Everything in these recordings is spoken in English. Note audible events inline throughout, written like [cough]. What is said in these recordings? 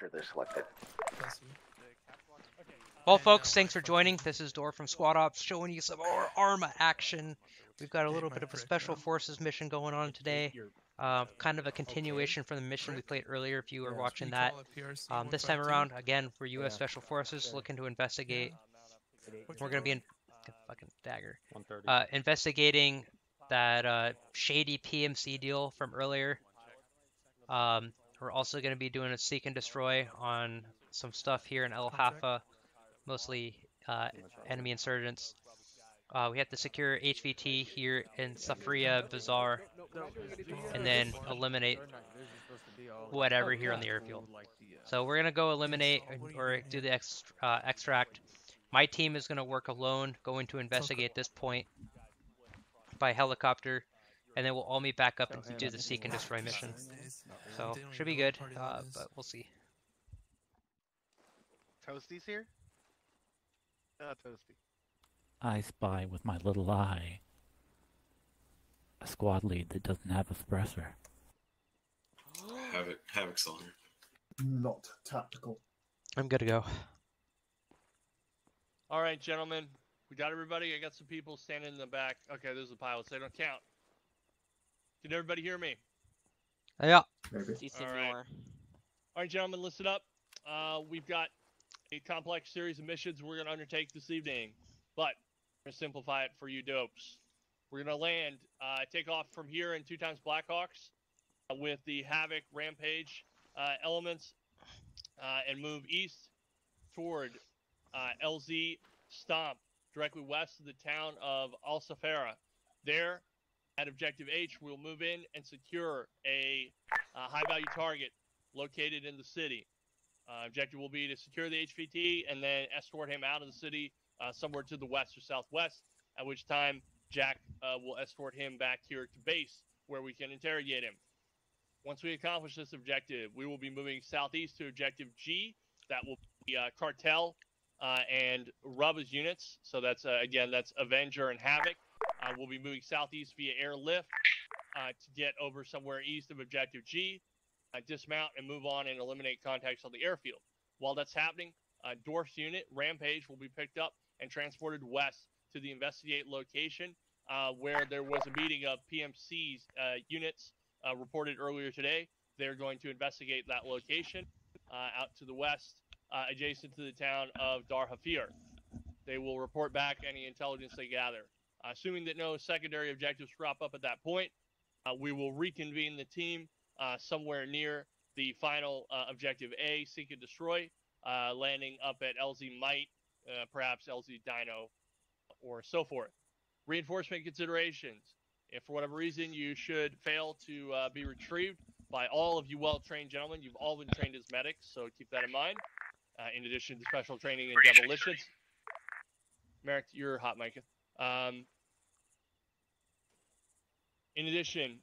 sure they're selected. Well, folks, thanks for joining. This is Dorf from Squad Ops showing you some more ARMA action. We've got a little bit of a Special Forces mission going on today. Uh, kind of a continuation from the mission we played earlier if you were watching that. Um, this time around, again, we're U.S. Special Forces looking to investigate. We're going to be in fucking dagger. Uh, investigating that uh, shady PMC deal from earlier. Um, we're also going to be doing a seek and destroy on some stuff here in El Hafa, mostly uh, enemy insurgents. Uh, we have to secure HVT here in Safria Bazaar, and then eliminate whatever here on the airfield. So we're gonna go eliminate or do the uh, extract. My team is gonna work alone, going to investigate this point by helicopter, and then we'll all meet back up and do the seek and destroy mission. So should be good, uh, but we'll see. Toasty's here? Uh, Toasty. I spy with my little eye a squad lead that doesn't have a suppressor. Havoc, Havoc's on here. Not tactical. I'm good to go. All right, gentlemen. We got everybody. I got some people standing in the back. Okay, those are the pilots. They don't count. Can everybody hear me? Yeah. Maybe. All right. All right, gentlemen, listen up. Uh, we've got a complex series of missions we're going to undertake this evening, but we're going to simplify it for you dopes. We're going to land, uh, take off from here in two times Blackhawks uh, with the Havoc Rampage uh, elements uh, and move east toward uh, LZ Stomp, directly west of the town of Al Safara. There, at Objective H, we'll move in and secure a high value target located in the city. Uh, objective will be to secure the HVT and then escort him out of the city uh, somewhere to the west or southwest, at which time Jack uh, will escort him back here to base where we can interrogate him. Once we accomplish this objective, we will be moving southeast to Objective G. That will be uh, Cartel uh, and Rubba's units. So that's, uh, again, that's Avenger and Havoc. We'll be moving southeast via airlift to get over somewhere east of Objective G uh, dismount and move on and eliminate contacts on the airfield. While that's happening, uh, unit, Rampage, will be picked up and transported west to the investigate location uh, where there was a meeting of PMC's uh, units uh, reported earlier today. They're going to investigate that location uh, out to the west, adjacent to the town of Dar Hafir. They will report back any intelligence they gather. Assuming that no secondary objectives crop up at that point, we will reconvene the team uh, somewhere near the final uh, objective A, seek and destroy, uh, landing up at LZ Might, uh, perhaps LZ Dino, or so forth. Reinforcement considerations. If for whatever reason you should fail to uh, be retrieved by all of you well trained gentlemen, you've all been trained as medics, so keep that in mind. Uh, in addition to special training in demolitions. Merrick, you're hot, Micah. Um, in addition,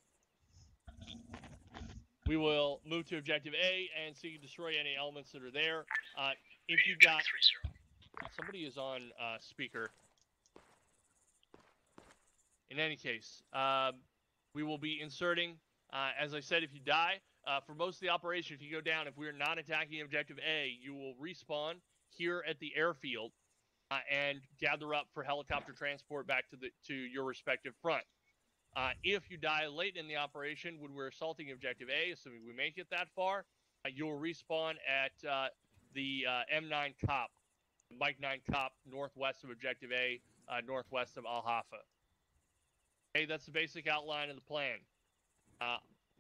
we will move to objective A and seek to destroy any elements that are there. Uh, if you've got somebody is on uh, speaker. In any case, um, we will be inserting. Uh, as I said, if you die uh, for most of the operation, if you go down, if we are not attacking objective A, you will respawn here at the airfield uh, and gather up for helicopter transport back to the to your respective front. Uh, if you die late in the operation when we're assaulting objective A, assuming we make it that far, uh, you'll respawn at uh, the uh, M9 COP, Mike 9 COP, northwest of objective A, uh, northwest of Al Hafa. Okay, that's the basic outline of the plan.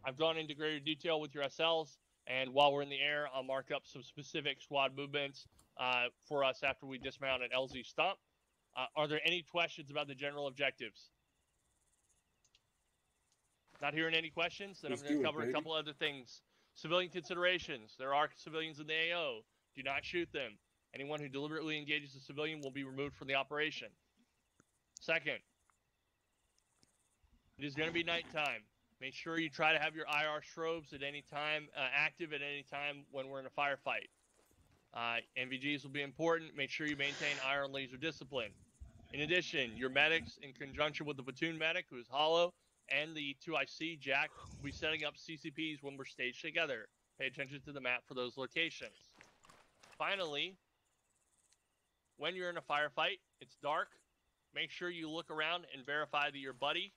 I've gone into greater detail with your SLs, and while we're in the air, I'll mark up some specific squad movements for us after we dismount at LZ Stomp. are there any questions about the general objectives? Not hearing any questions, then Let's I'm going to it, cover a couple other things. Civilian considerations. There are civilians in the AO. Do not shoot them. Anyone who deliberately engages a civilian will be removed from the operation. Second, it is going to be nighttime. Make sure you try to have your IR strobes at any time uh, active at any time when we're in a firefight. Uh, NVGs will be important. Make sure you maintain IR laser discipline. In addition, your medics, in conjunction with the platoon medic, who is hollow, and the 2IC Jack will be setting up CCPs when we're staged together. Pay attention to the map for those locations. Finally, when you're in a firefight, it's dark. Make sure you look around and verify that your buddy,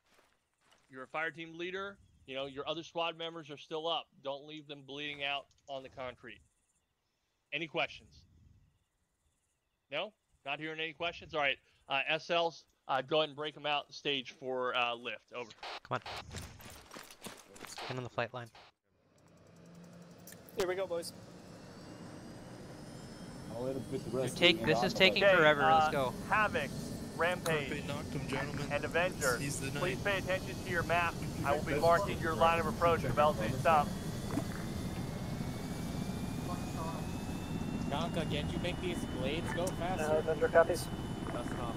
your fire team leader, you know, your other squad members are still up. Don't leave them bleeding out on the concrete. Any questions? No? Not hearing any questions? All right. Uh, SLs, uh, go ahead and break them out stage for uh, lift. Over. Come on. Get on the flight line. Here we go, boys. You take. This is taking Okay, forever. uh, Let's go. Havoc, Rampage, Carpe gentlemen. and Avenger. Please pay attention to your map. I will be marking your line of approach. Develop a stop. Gonka, can't you make these blades go faster? Uh, vendor copies. Dust it off.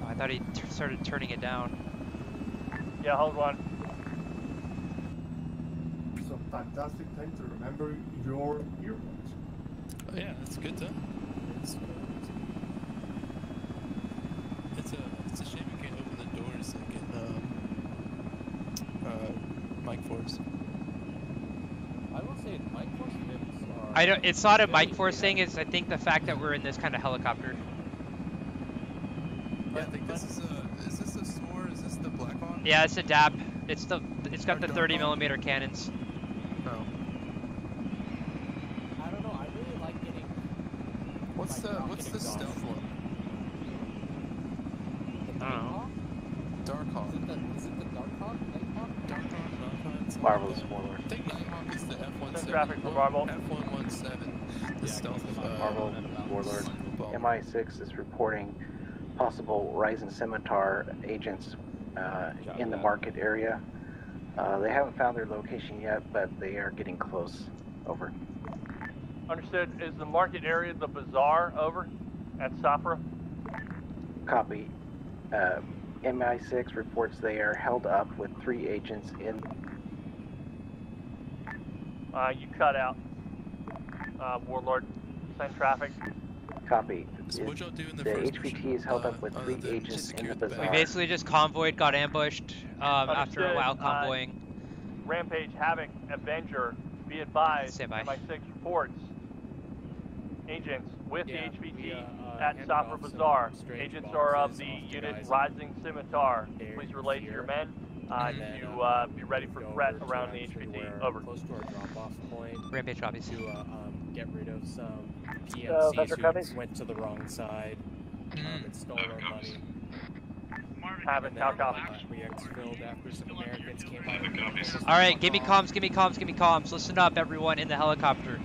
Oh, I thought he t- started turning it down. Yeah, hold on. It's a fantastic thing to remember your earbuds. Oh, yeah, that's good though. It's a it's a shame you can't open the doors like in um, uh, Mike Force. I will say, Mike Force Vips are. I don't. It's not a very Mike Force good thing. at- It's I think the fact that we're in this kind of helicopter. Yeah, I think this is a is this a SOAR? Is this the Black Hawk? Yeah, it's a DAP. It's the. It's got the 30 millimeter cannons. No. I don't know. I really like getting. What's Like the what's the rocket stealth one? I don't know. Dark Hawk. Is it the, is it the Dark Hawk? Nighthawk? Dark Hawk, Nighthawk, Marvelous. Warlord. I think Nighthawk is the F-17. traffic for Marvel. F-117. The Yeah, stealth it's uh, Marvel Warlord. MI6 is reporting possible Rising Scimitar agents uh, in the market area. Uh, they haven't found their location yet, but they are getting close. Over. Understood. Is the market area the bazaar? Over. At Safra. Copy. Uh, MI6 reports they are held up with three agents in. Uh, you cut out. Uh, Warlord. Send traffic. Copy. So what y'all do in the, The first HVT mission, is held uh, up with other three than agents in the the bazaar. We Uh, basically just convoyed, got ambushed um, after a Understood. while Uh, convoying. Rampage, Havoc, Avenger. Be advised. Stand by. MI6 reports. Agents with Yeah, the HVT we, uh, uh, at handed Safra off some Bazaar. Agents are of the unit Rising Scimitar. Please relay to your men uh, then, to uh, uh, be ready for threat around the HVT. Over. Close to our drop-off point Rampage copies. to uh, get rid of some Uh, PMCs vendor who copies? went to the wrong side um, and stole our money. Havoc, And copy? uh, we exfilled after some Americans came out. and told us to All right, give me comms, give me comms, give me comms. Listen up, everyone in the helicopter.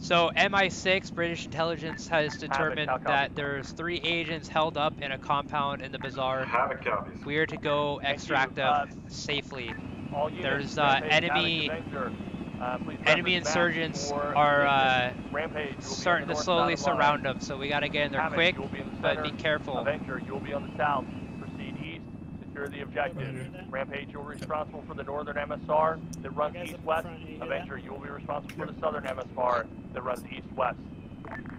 So MI6 British intelligence has determined that there's three agents held up in a compound in the bazaar. We are to go extract them Uh, safely. There's, uh, enemy- Avenger. Uh, Enemy insurgents are uh. Rampage, you will be starting to the slowly side of the line. surround them, so we gotta get in there Havoc, quick, be in the but be careful. Avenger, you will be on the south. Proceed east. Secure the objective. Roger. Rampage, you will be responsible for the northern MSR that runs Guys up in east-west. front, you hear Avenger, you will be responsible for the southern MSR that runs east-west.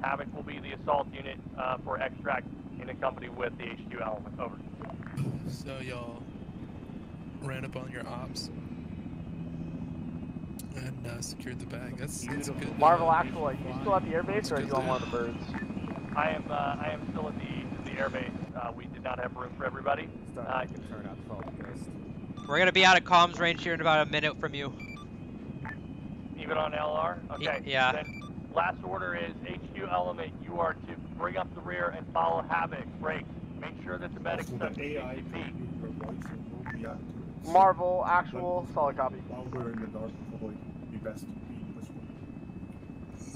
Havoc will be the assault unit uh, for extract in company with the HQ element. Over. So y'all ran up on your ops and uh, secured the bag. That's, that's good. Marvel uh, Actual, are you still at the airbase or are you on one of the birds? I am uh, I am still at the the airbase. Uh, we did not have room for everybody. Uh, turn out focused. We're gonna be out of comms range here in about a minute from you. even on LR. Y- Okay. yeah. Then last order is HQ element. You are to bring up the rear and follow Havoc. Break. Make sure that the medics Also, touch the the AI HCP. your voice will be accurate. Marvel Actual, solid copy. While we're in the dark, probably be best to be.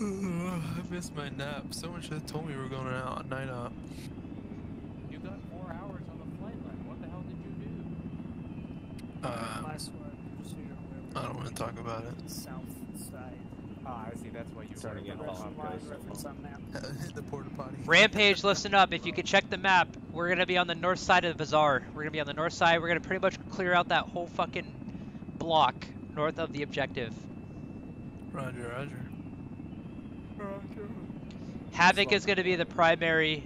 I missed my nap. Someone should have told me we were going out on night op. You got four hours on the flight line. What the hell did you do? Uh, My squad, just so you're I don't want to talk about it. south side. Ah, I see. That's why you Starting started in line reference on map. Hit [laughs] the porta potty. Rampage, listen up. If you could check the map, we're gonna be on the north side of the bazaar. We're gonna be on the north side. We're gonna pretty much clear out that whole fucking block north of the objective. Roger, Roger. Havoc is gonna be the primary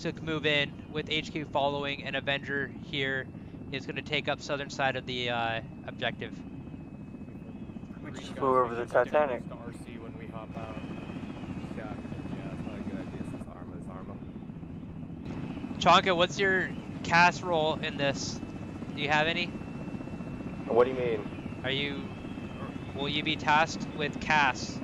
to move in with HQ following and Avenger here is going to take up southern side of the uh, objective. Flew over the Titanic. The RC when we hop out. Yeah, yeah, that's not a good idea since Arma is Arma. Chonka, what's your cast role in this? Do you have any? What do you mean? Are you, will you be tasked with cast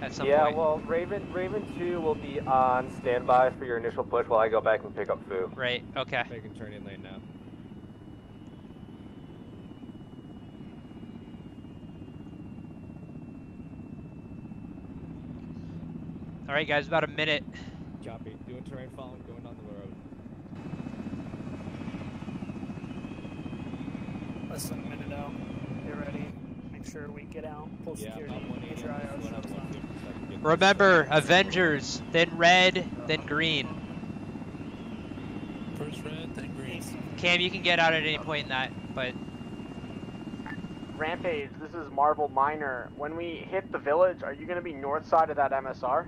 at some yeah, point? Yeah, well, Raven Raven 2 will be on standby for your initial push while I go back and pick up Foo. Right, okay. Taking turning lane now. All right, guys, about a minute. Copy. Doing terrain following, going down the road. Less than a minute now. Get ready. Make sure we get out. Pull Yeah, security. about 180. Get your IR Going shots up on. 150 so I can get Remember, Avengers, then red, then green. First red, then green. Cam, you can get out at any point in that, but Rampage, this is Marvel Minor. When we hit the village, are you going to be north side of that MSR?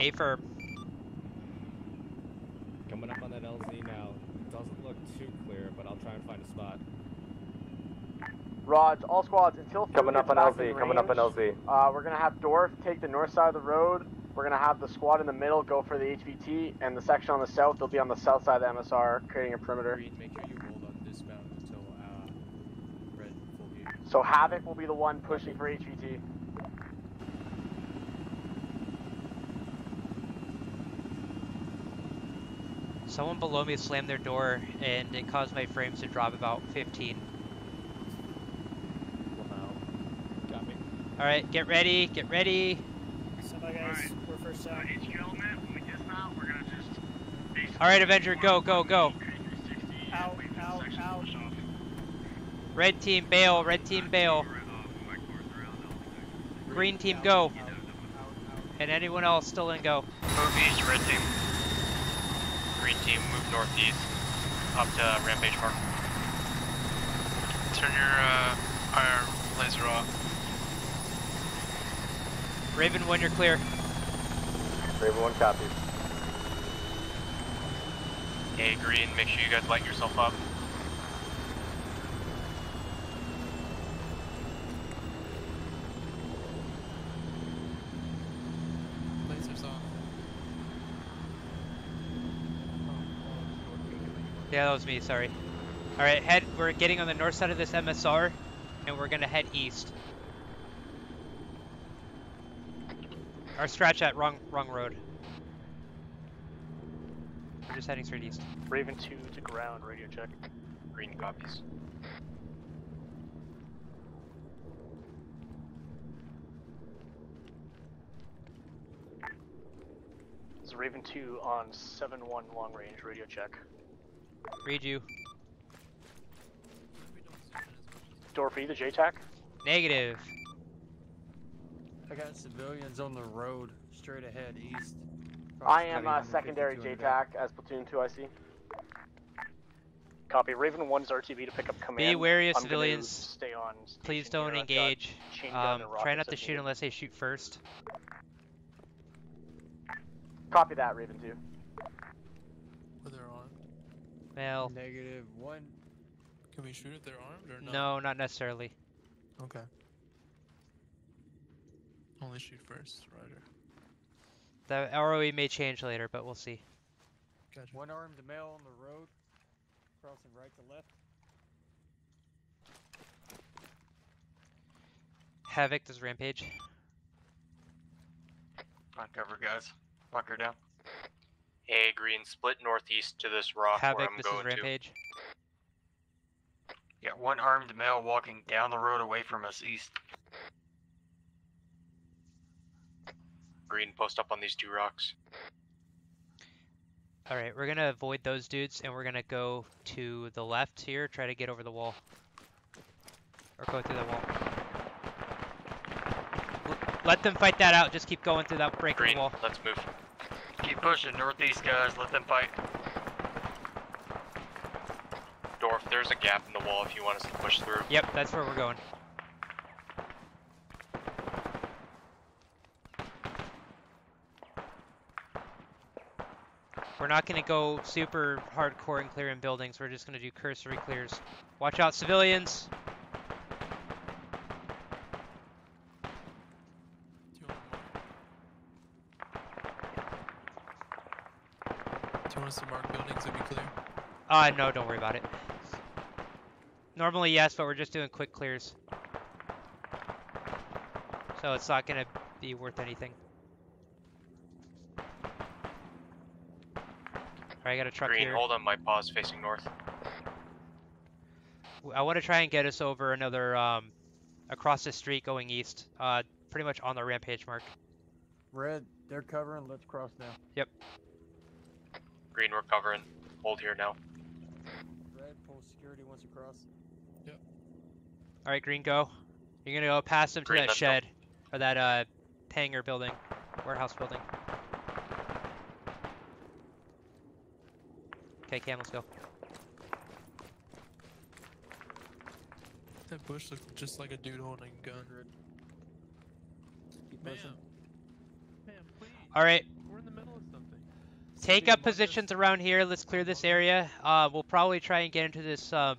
A firm. Coming up on that LZ now. Doesn't look too clear, but I'll try and find a spot. Raj, all squads, until Foo Coming up gets on back in LZ, coming up on range, LZ. Uh, we're gonna have Dorf take the north side of the road. We're gonna have the squad in the middle go for the HVT, and the section on the south, they'll be on the south side of the MSR, creating a perimeter. Green, make sure you hold on dismount until uh, red full view. So Havoc will be the one pushing for HVT. Someone below me slammed their door and it caused my frames to drop about 15. Copy. Alright, get ready, get ready. So, guys, we're first out. Alright, Avenger, go, go, go. Out, out, out. Red team bail, red team bail. Green team go. And anyone else still in go. Move east, red team. Green team, move northeast. Up to Rampage Park. Turn your uh, IR laser off. Raven 1, you're clear. Raven 1 copies. Hey, Green, make sure you guys light yourself up. Lasers off. Yeah, that was me, sorry. Alright, head we're getting on the north side of this MSR and we're gonna head east. Or scratch that wrong wrong road. We're just heading straight east. Raven 2 to ground, radio check. Green copies. This is Raven 2 on 7-1 long range, radio check. Read you. Dorfy, the JTAC. Negative. I got civilians on the road straight ahead east. I am uh, secondary JTAC as platoon 2 I see. Copy. Raven 1 is RTB to pick up command. Be wary of I'm civilians. Stay on. Please don't here. Engage. Um, try not to shoot needed. unless they shoot first. Copy that, Raven 2. Are they armed? Well, Negative one. Can we shoot if they're armed or not? no, not necessarily. Okay. Only shoot first, Roger. The ROE may change later, but we'll see. Gotcha. One armed male on the road. Crossing right to left. Havoc does rampage. On cover, guys. Lock her down. Hey, Green, split northeast to this rock Havoc, where I'm this is going to. rampage. Yeah, one armed male walking down the road away from us east. Green, post up on these two rocks. Alright, we're gonna avoid those dudes and we're gonna go to the left here, try to get over the wall. Or go through the wall. Let them fight that out, just keep going through that break in Green, wall. let's move. Keep pushing northeast, guys. Let them fight. Dorf, there's a gap in the wall if you want us to push through. Yep, that's where we're going. We're not going to go super hardcore and clear in buildings. We're just going to do cursory clears. Watch out, civilians. Do you want us to mark buildings and be clear? Uh, no, don't worry about it. Normally, yes, but we're just doing quick clears. So it's not going to be worth anything. Alright, I got a truck Green, here. hold on. My paw's facing north. I want to try and get us over another, um, across the street going east. Uh, pretty much on the rampage mark. Red, they're covering. Let's cross now. Yep. Green, we're covering. Hold here now. Red, pull security once across. Yep. Alright, Green, go. You're gonna go past them to Green, that let's go. shed. Or that, uh, hangar building. Warehouse building. Okay, Cam, let's go. That bush looked just like a dude holding a gun. Keep Ma'am. pushing. Ma'am, please. Alright, We're in the middle of something. take up mark us- positions around here. Let's clear this area. Uh, we'll probably try and get into this, um,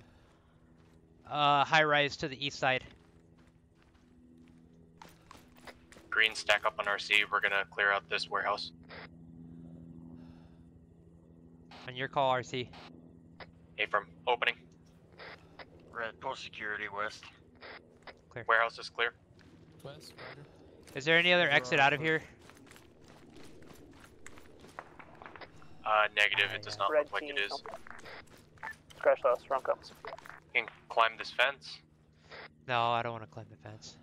uh, high rise to the east side. Green, stack up on RC. We're gonna clear out this warehouse. On your call, RC. Affirm. Opening. Red, pull security west. Warehouse is clear. West, Ryder. Is there any other exit our out of here? Uh, negative. It does not Red look like it is. team, is. Crash loss, wrong comes. You can climb this fence. No, I don't want to climb the fence.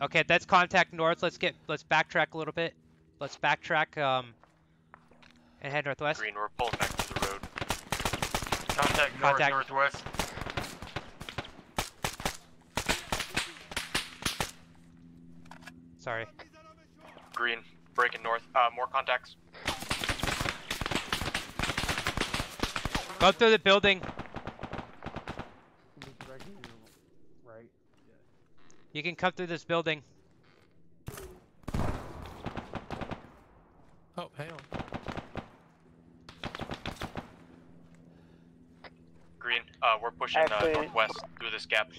Okay, that's contact north. Let's get let's backtrack a little bit. Let's backtrack um and head northwest. Green, we're pulling back to the road. Contact north, Contact. northwest. Sorry. Green, breaking north. Uh, more contacts. Go up through the building. Right. Right. You can come through this building. Oh, hang on. Green, uh, we're uh, northwest through this gap.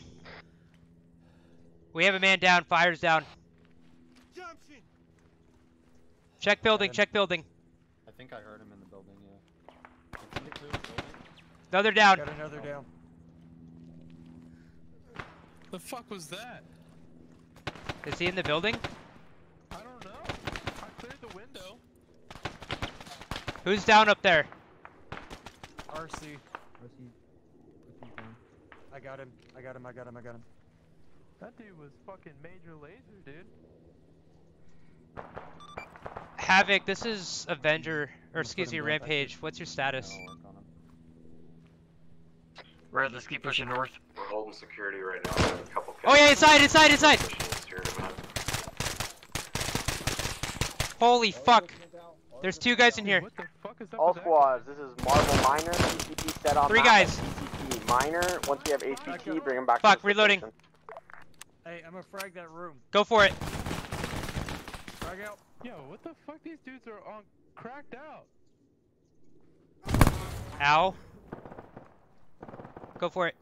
We have a man down. Fire's down. Check building. Got him. Check building. I think I heard him in the building, yeah. Can you clear the building? Another down. Got another down. The fuck was that? Is he in the building? I don't know. I cleared the window. Who's down up there? RC. RC. I got him. I got him. I got him. I got him. That dude was fucking major laser, dude. Havoc. This is Avenger, or excuse me, Rampage. What's your status? I'll work on him. Red, let's keep pushing north. We're holding security right now. A couple Oh yeah, inside, inside, inside. Holy fuck! There's two guys in here. What the fuck is up All squads, this is Marvel Minor, CCP set on Three map guys. At CCP. Minor, once we have HVT, bring him back Fuck, to reloading. Hey, I'm gonna frag that room. Go for it. Frag out. Yo, what the fuck? These dudes are on cracked out. Ow. Go for it.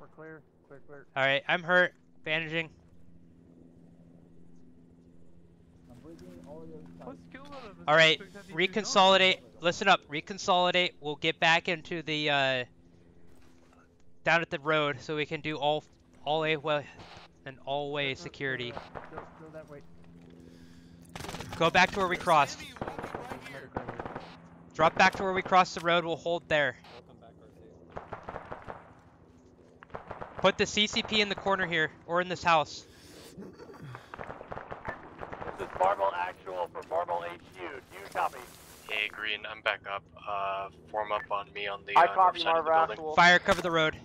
We're clear. Clear, clear. All right, I'm hurt. Bandaging. I'm breaking all your What skill level of All right, suspect have these dudes on? reconsolidate. Listen up. Reconsolidate. We'll get back into the uh, down at the road so we can do all all a way and all way security. Go, go, go that way. Go back to where we crossed. There's medic right here. Drop back to where we crossed the road. We'll hold there. Welcome back, RC. Put the CCP in the corner here or in this house. This is Marvel Actual for Marvel HQ. Do you copy? Hey, Green, I'm back up. Uh, form up on me on the I uh, north copy side of the building. Actual. Fire, cover the road.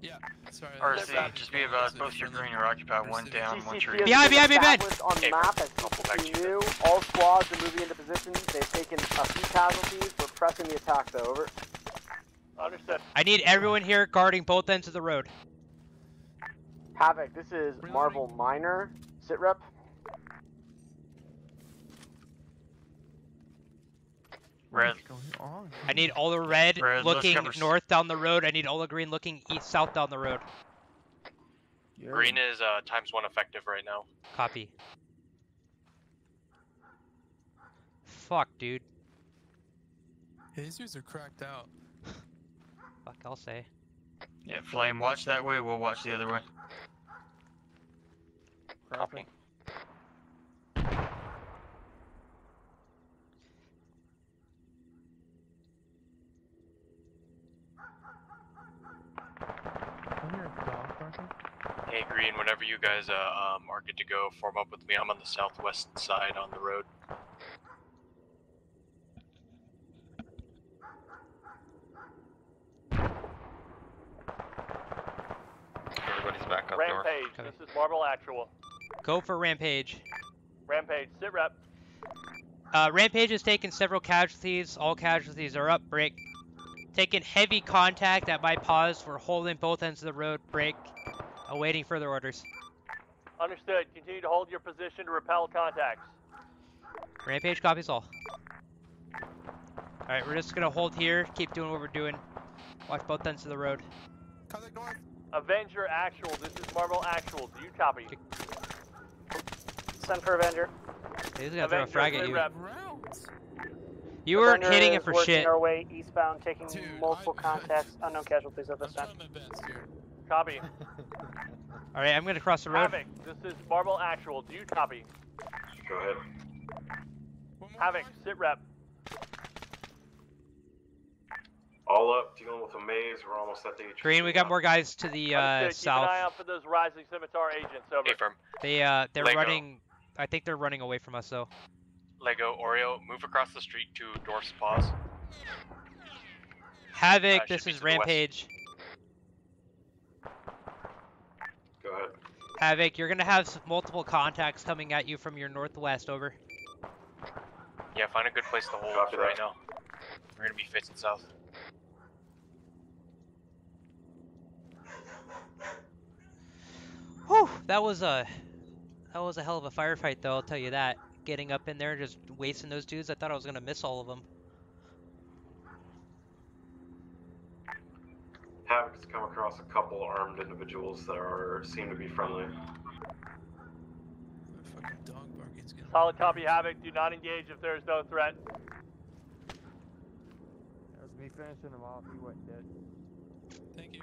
Yeah, sorry. RC, just be advised, both your green are occupied. One down, one CCP tree. has Behind, behind, behind. on Hey, map as I'll back to you. All squads are moving into position. They've taken a few casualties. We're pressing the attack though. Over. Understood. I need everyone here guarding both ends of the road. Havoc, this is Marvel Minor. Sit rep. Red. I need all the red Red, looking north down the road. I need all the green looking east south down the road. Green is uh, times one effective right now. Copy. Fuck, dude. Jesus are cracked out. [laughs] Fuck, I'll say. Yeah, Flame, watch that way. We'll watch the other way. Copy. Hey, Green, whenever you guys uh, um, are good to go, form up with me. I'm on the southwest side on the road. Everybody's back up north. Rampage, this is Marvel Actual. Go for Rampage. Rampage, sit rep. Uh, Rampage has taken several casualties. All casualties are up. Break. Taking heavy contact at my pause. We're holding both ends of the road. Break. Awaiting further orders. Understood. Continue to hold your position to repel contacts. Rampage copies all. Alright, we're just gonna hold here. Keep doing what we're doing. Watch both ends of the road. Avenger Actual, this is Marvel Actual. Do you copy? Send for Avenger. He's gonna throw a frag at you. rep. You weren't hitting it for shit. our way eastbound, taking multiple contacts, unknown casualties at this time. Copy. [laughs] Alright, I'm gonna cross the road. Havoc, this is Marvel Actual. Do you copy? Go ahead. Havoc, sit rep. All up, dealing with a maze. We're almost at the HQ. Green, we got more guys to the uh, Understood. Keep an eye south. out for those Rising Scimitar agents. Over. Affirm. They uh, they're Lego. running. I think they're running away from us though. Lego, Oreo, move across the street to Dorf's Paws. Havoc, Uh, this is to west. Rampage. Go ahead. Havoc, you're gonna have multiple contacts coming at you from your northwest. Over. Yeah, find a good place to hold Copy right now. We're gonna be facing south. Whew, that was a that was a hell of a firefight though. I'll tell you that. Getting up in there, just wasting those dudes. I thought I was gonna miss all of them. Havoc's come across a couple armed individuals that are seem to be friendly. Solid copy, Havoc. Do not engage if there is no threat. That was me finishing him off. He wasn't dead. Thank you.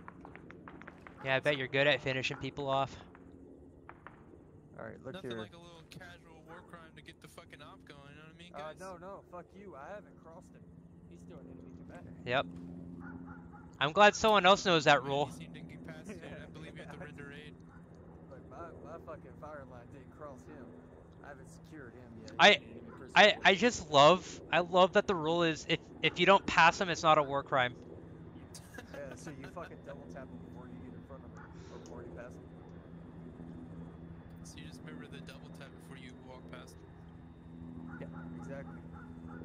Yeah, I bet you're good at finishing people off. All right, look Nothing here. like a little casual war crime to get the fucking op going, you know what I mean, Uh, guys? no, no, fuck you. I haven't crossed him. He's still an enemy commander. Yep. I'm glad someone else knows that rule. [laughs] [laughs] I believe you have to render aid. Look, my, my fucking fire line didn't cross him. I haven't secured him yet. He's I, an enemy prisoner. I, I just love, I love that the rule is if if you don't pass them, it's not a war crime. Yeah, so you fucking double tap him before you get in front of him, or before you pass him. So you just remember the double tap before you walk past. Yeah, exactly.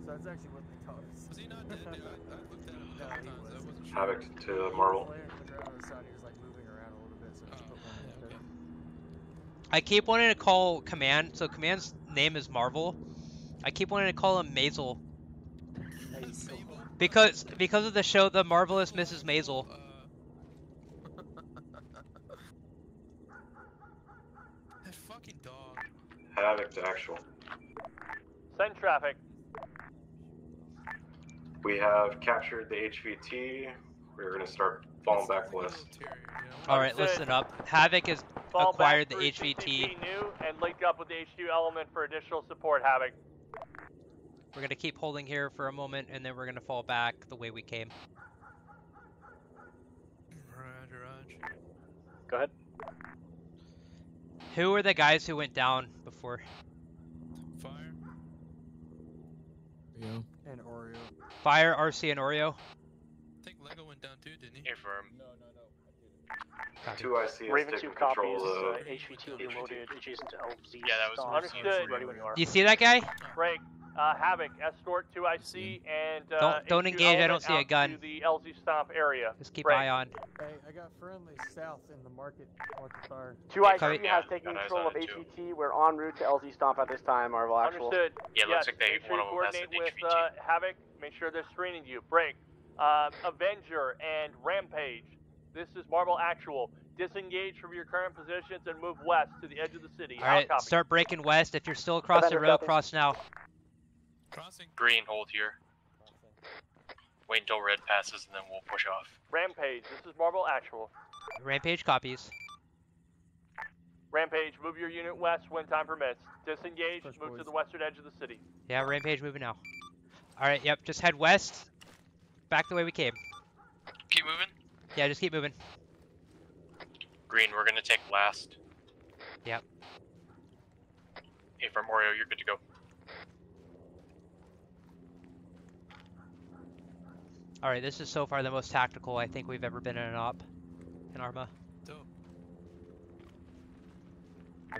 So that's actually what they taught us. Was he not dead, dude? I, I looked at him a [laughs] No, couple he times. I was. wasn't sure. Havoc to Marvel. The ground on the side, he was like moving around a little bit, so I just put one in his head. I keep wanting to call command, so command's name is Marvel. I keep wanting to call him Maisel because because of the show The Marvelous Mrs. Maisel. That fucking dog. Havoc to actual. Send traffic. We have captured the HVT. We're gonna start falling back west. All right, listen up. Havoc has Fall acquired the HVT. New and linked up with the HQ element for additional support, Havoc. We're gonna keep holding here for a moment, and then we're gonna fall back the way we came. Roger, roger. Go ahead. Who were the guys who went down before? Fire. And Oreo. Fire, RC, and Oreo. I think Lego went down too, didn't he? Affirm. Copy. Two IC has Raven 2 control copies. of Uh, the HVT will be loaded adjacent to LZ. Yeah, that was Understood. Ready when you are. You see that guy? Break. Uh, Havoc, escort to IC, and uh, Don't- don't HQ engage, I don't element see a out gun. To the LZ stomp area. Just keep Break. eye on. Hey, I got friendly south in the market. North of Star. 2IC Copy. has taken got eyes control on of it, too. HVT. We're en route to LZ Stomp at this time, Marvel Actual. Understood. Yeah, it looks yes, like they- make sure one you of them has coordinate an with uh, Havoc. Make sure they're screening you. Break. Um, Avenger and Rampage. This is Marvel Actual. Disengage from your current positions and move west to the edge of the city. All right, Out copy. start breaking west. If you're still across the Defender road, copies. cross now. Crossing. Green, hold here. Wait until red passes and then we'll push off. Rampage. This is Marvel Actual. Rampage copies. Rampage. Move your unit west when time permits. Disengage. Push, move to the western edge of the city. Yeah, Rampage moving now. All right, yep, just head west. Back the way we came. Keep moving. Yeah, just keep moving. Green, we're gonna take last. Yep. Hey, from Oreo, you're good to go. All right, this is so far the most tactical I think we've ever been in an op in Arma. Dope.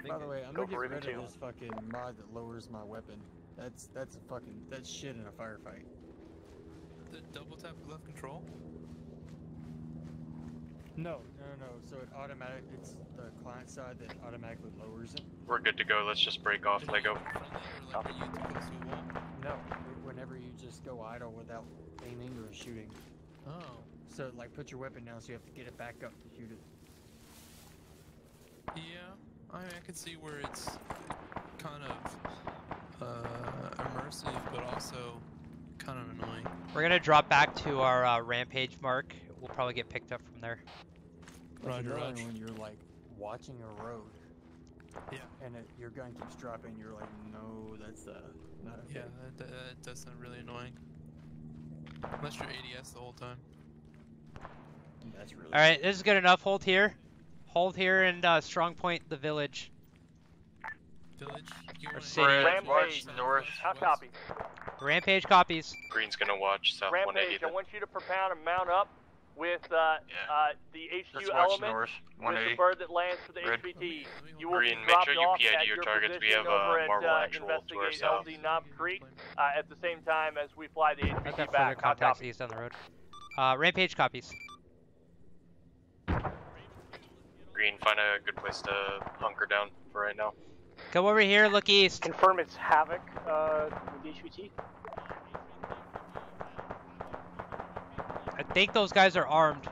By the way, I'm gonna get rid even of two. this fucking mod that lowers my weapon. That's that's a fucking that's shit in a firefight. The double tap left control. No, no, no, no. So it automatic. It's the client side that automatically lowers it. We're good to go. Let's just break off Lego. Friendly or like are you too close to a wall? No, it- whenever you just go idle without aiming or shooting. Oh. So like, put your weapon down, so you have to get it back up to shoot it. Yeah, I mean, I can see where it's kind of uh, immersive, but also kind of annoying. We're gonna drop back to our uh, Rampage mark. We'll probably get picked up from there. Roger, Roger. when you're like watching a road. Yeah. And it, your gun keeps dropping. You're like, no, that's uh, not okay. Yeah, that, that, that does sound really annoying. Unless you're ADS the whole time. That's really. All right, this is good enough. Hold here. Hold here and uh, strong point the village. Village. You Or city. Rampage. north. How copy? Rampage copies. Green's gonna watch south 180 Rampage. I want you to propound and mount up with uh, Yeah. uh, the HQ element north, with the 180. bird that lands for the Red. HVT. You will Green, be make dropped sure you off PID at your your targets. We position have, uh, over at, Marvel uh, Actual to investigate. LZ Knob Creek uh, at the same time as we fly the I've HVT got further back. How contacts east down the road. Uh, Rampage copies. Green, find a good place to hunker down for right now. Come over here. Look east. Confirm it's Havoc uh, with HVT. I think those guys are armed.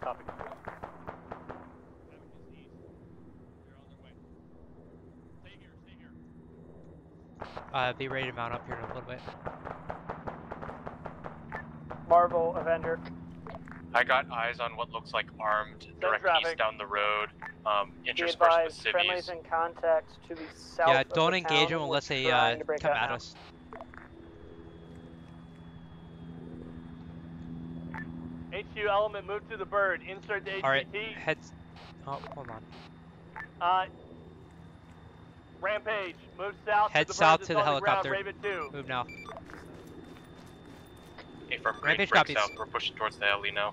Copy. Uh, be ready to mount up here in a little bit. Marvel Avenger. I got eyes on what looks like armed direct traffic. east down the road, um, Be interspersed with advised, friendlies in contact to the south. yeah, don't the engage them unless they uh, trying to break come at now. us. HQ element, move to the bird. Insert the HVT. All right, heads. Oh, hold on. Uh, Rampage, move south Head to the south bird to that's the on ground, helicopter. Raven 2. Move now. Hey, from Green, Rampage break copies. south. We're pushing towards the alley now.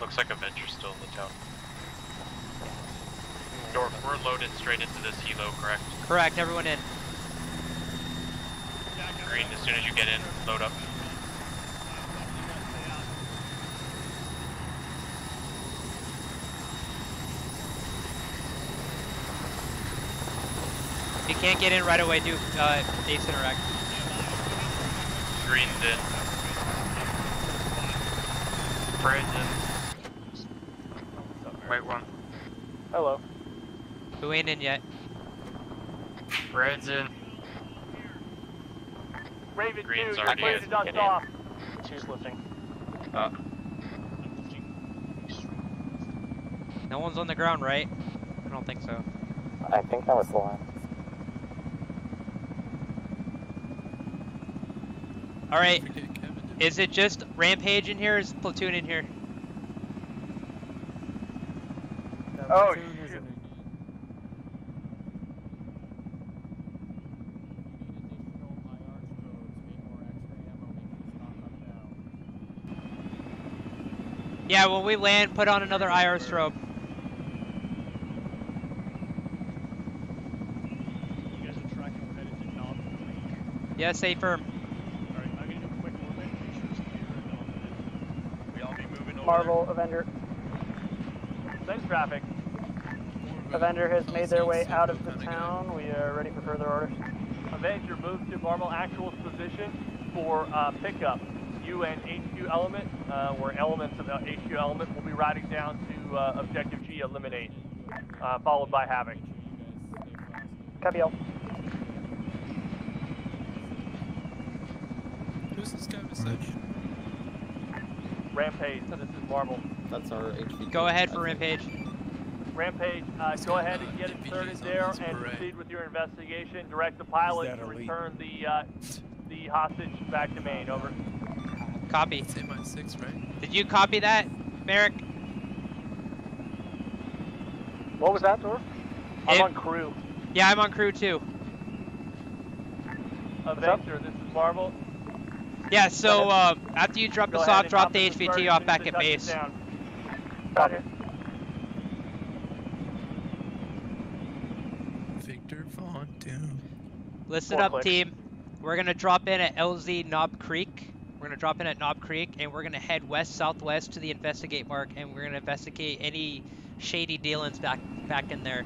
Looks like Avenger's still in the town. Dorf, we're loaded straight into this helo, correct? Correct. Everyone in. Green, as soon as you get in, load up. If you can't get in right away, do uh, Ace interact. Green's in. Fred's in. Wait one. Hello. Who ain't in yet? Fred's in. Raven Green's 2, already clear in. to dust Get off. Two's lifting. Uh, No one's on the ground, right? I don't think so. I think that was the line. All right. Is it just Rampage in here? Or is Platoon in here? Oh, Yeah, when we land, put on another IR strobe. You guys are tracking we're headed to Knob Creek. Yes, A firm. Alright, I'm gonna do a quick orbit, make sure it's clear and then I'll We all be moving over Marvel Avenger. Same traffic. Avenger has made their way out of the town. We are ready for further orders. Avenger, move to Marvel Actual's position for uh, pickup. You and HQ Element, uh, where elements of the HQ Element will be riding down to uh, Objective G, eliminate, uh, followed by Havoc. Copy all. Who's this guy beside you? Rampage, this is Marvel. That's our HVT. Go ahead for Rampage. Rampage, uh, go ahead and get inserted there and proceed with your investigation. Direct the pilot to return the uh, the hostage back to main. Over. Copy. It's my six, right? Did you copy that, Merrick? What was that, Dorf? I'm It- on crew. Yeah, I'm on crew too. Avenger, this is Marvel. Yeah, so uh, after you drop Go us off, drop the HVT off back at base. touches down. Copy. Victor Von Doom. Listen Four up, clicks. team. We're gonna drop in at LZ Knob Creek. We're gonna drop in at Knob Creek, and we're gonna head west southwest to the investigate mark, and we're gonna investigate any shady dealings back back in there.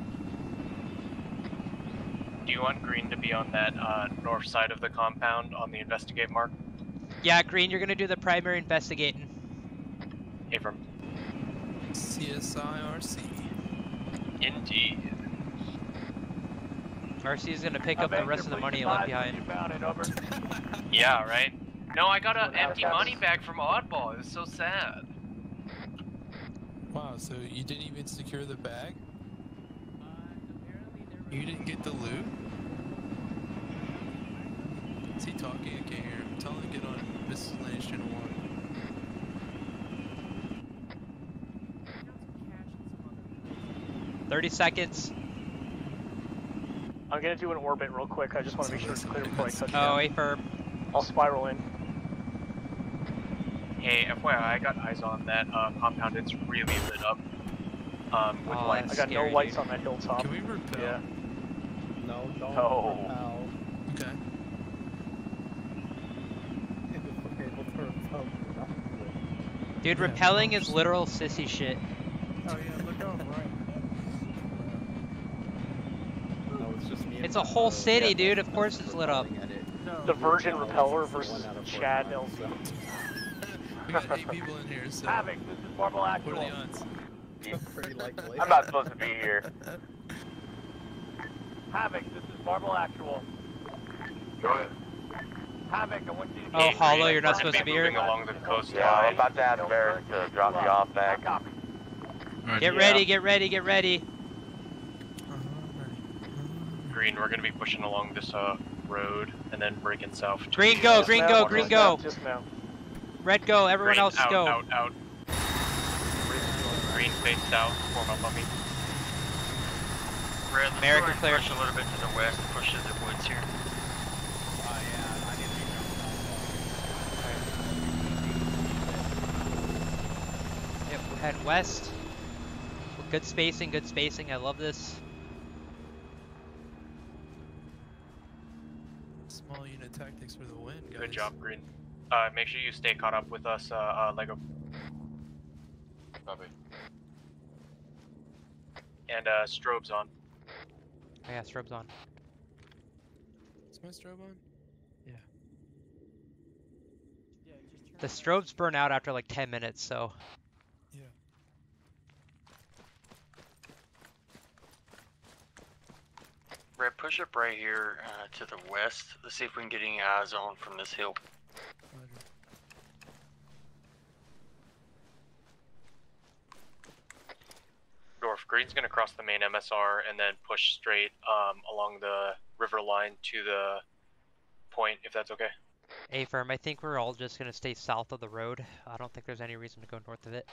Do you want Green to be on that uh, north side of the compound on the investigate mark? Yeah, Green, you're gonna do the primary investigating. Abram. CSIRC. Indeed. RC is gonna pick up the rest of the money left behind. [laughs] Yeah, right? No, I got an empty money bag from Oddball. It was so sad. Wow, so you didn't even secure the bag? You didn't get the loot? Is he talking? I can't hear him. Tell him to get on Miscellaneous Channel 1. Thirty seconds. I'm gonna do an orbit real quick. I just want to make sure it's clear before I touch Oh, down. A firm. I'll spiral in. Hey, FYI, I got eyes on that uh, compound. It's really lit up um, with Oh, lights. I got no lights on that hilltop. Can we repel? Yeah. No, don't. No. repel. Okay. If we're able to repel, we're not good. Dude, Yeah, repelling is literal sissy shit. Oh yeah, look out, right. No, it's just me It's a whole city, yeah, dude. Of course it's lit up. it. No. The Virgin Repel Repeller versus one out of four Chad times, Nelson. We got eight people in here, so. Havoc, this is Marvel What Actual. are the odds? pretty likely. [laughs] I'm not supposed to be here. [laughs] Havoc, this is Marvel Actual. Go ahead. Havoc, I want you to Oh, Hollow, you're not supposed to be here? along the coast. Yeah, I'm about to ask Varys to drop me off back. Copy. Get ready, get ready, get ready. Green, we're gonna be pushing along this uh, road and then breaking south. Green go, green go, green go. Just now. Red go, everyone Green, else out, go. out, out. Green face south, form up on me. Red, let's American go clear. push a little bit to the west, push to the woods here. Yep, we're heading west. Good spacing, good spacing. I love this. Small unit tactics for the win, guys. Good job, Green. Uh, make sure you stay caught up with us, uh, uh, Lego. Copy. And uh, strobes on. I got strobes on. Is my strobe on? Yeah. The strobes burn out after like 10 minutes, so. Yeah. Red, push up right here uh, to the west. Let's see if we can get any eyes on from this hill. Dorf, Green's gonna cross the main MSR and then push straight um, along the river line to the point, if that's okay. A firm, I think we're all just gonna stay south of the road. I don't think there's any reason to go north of it.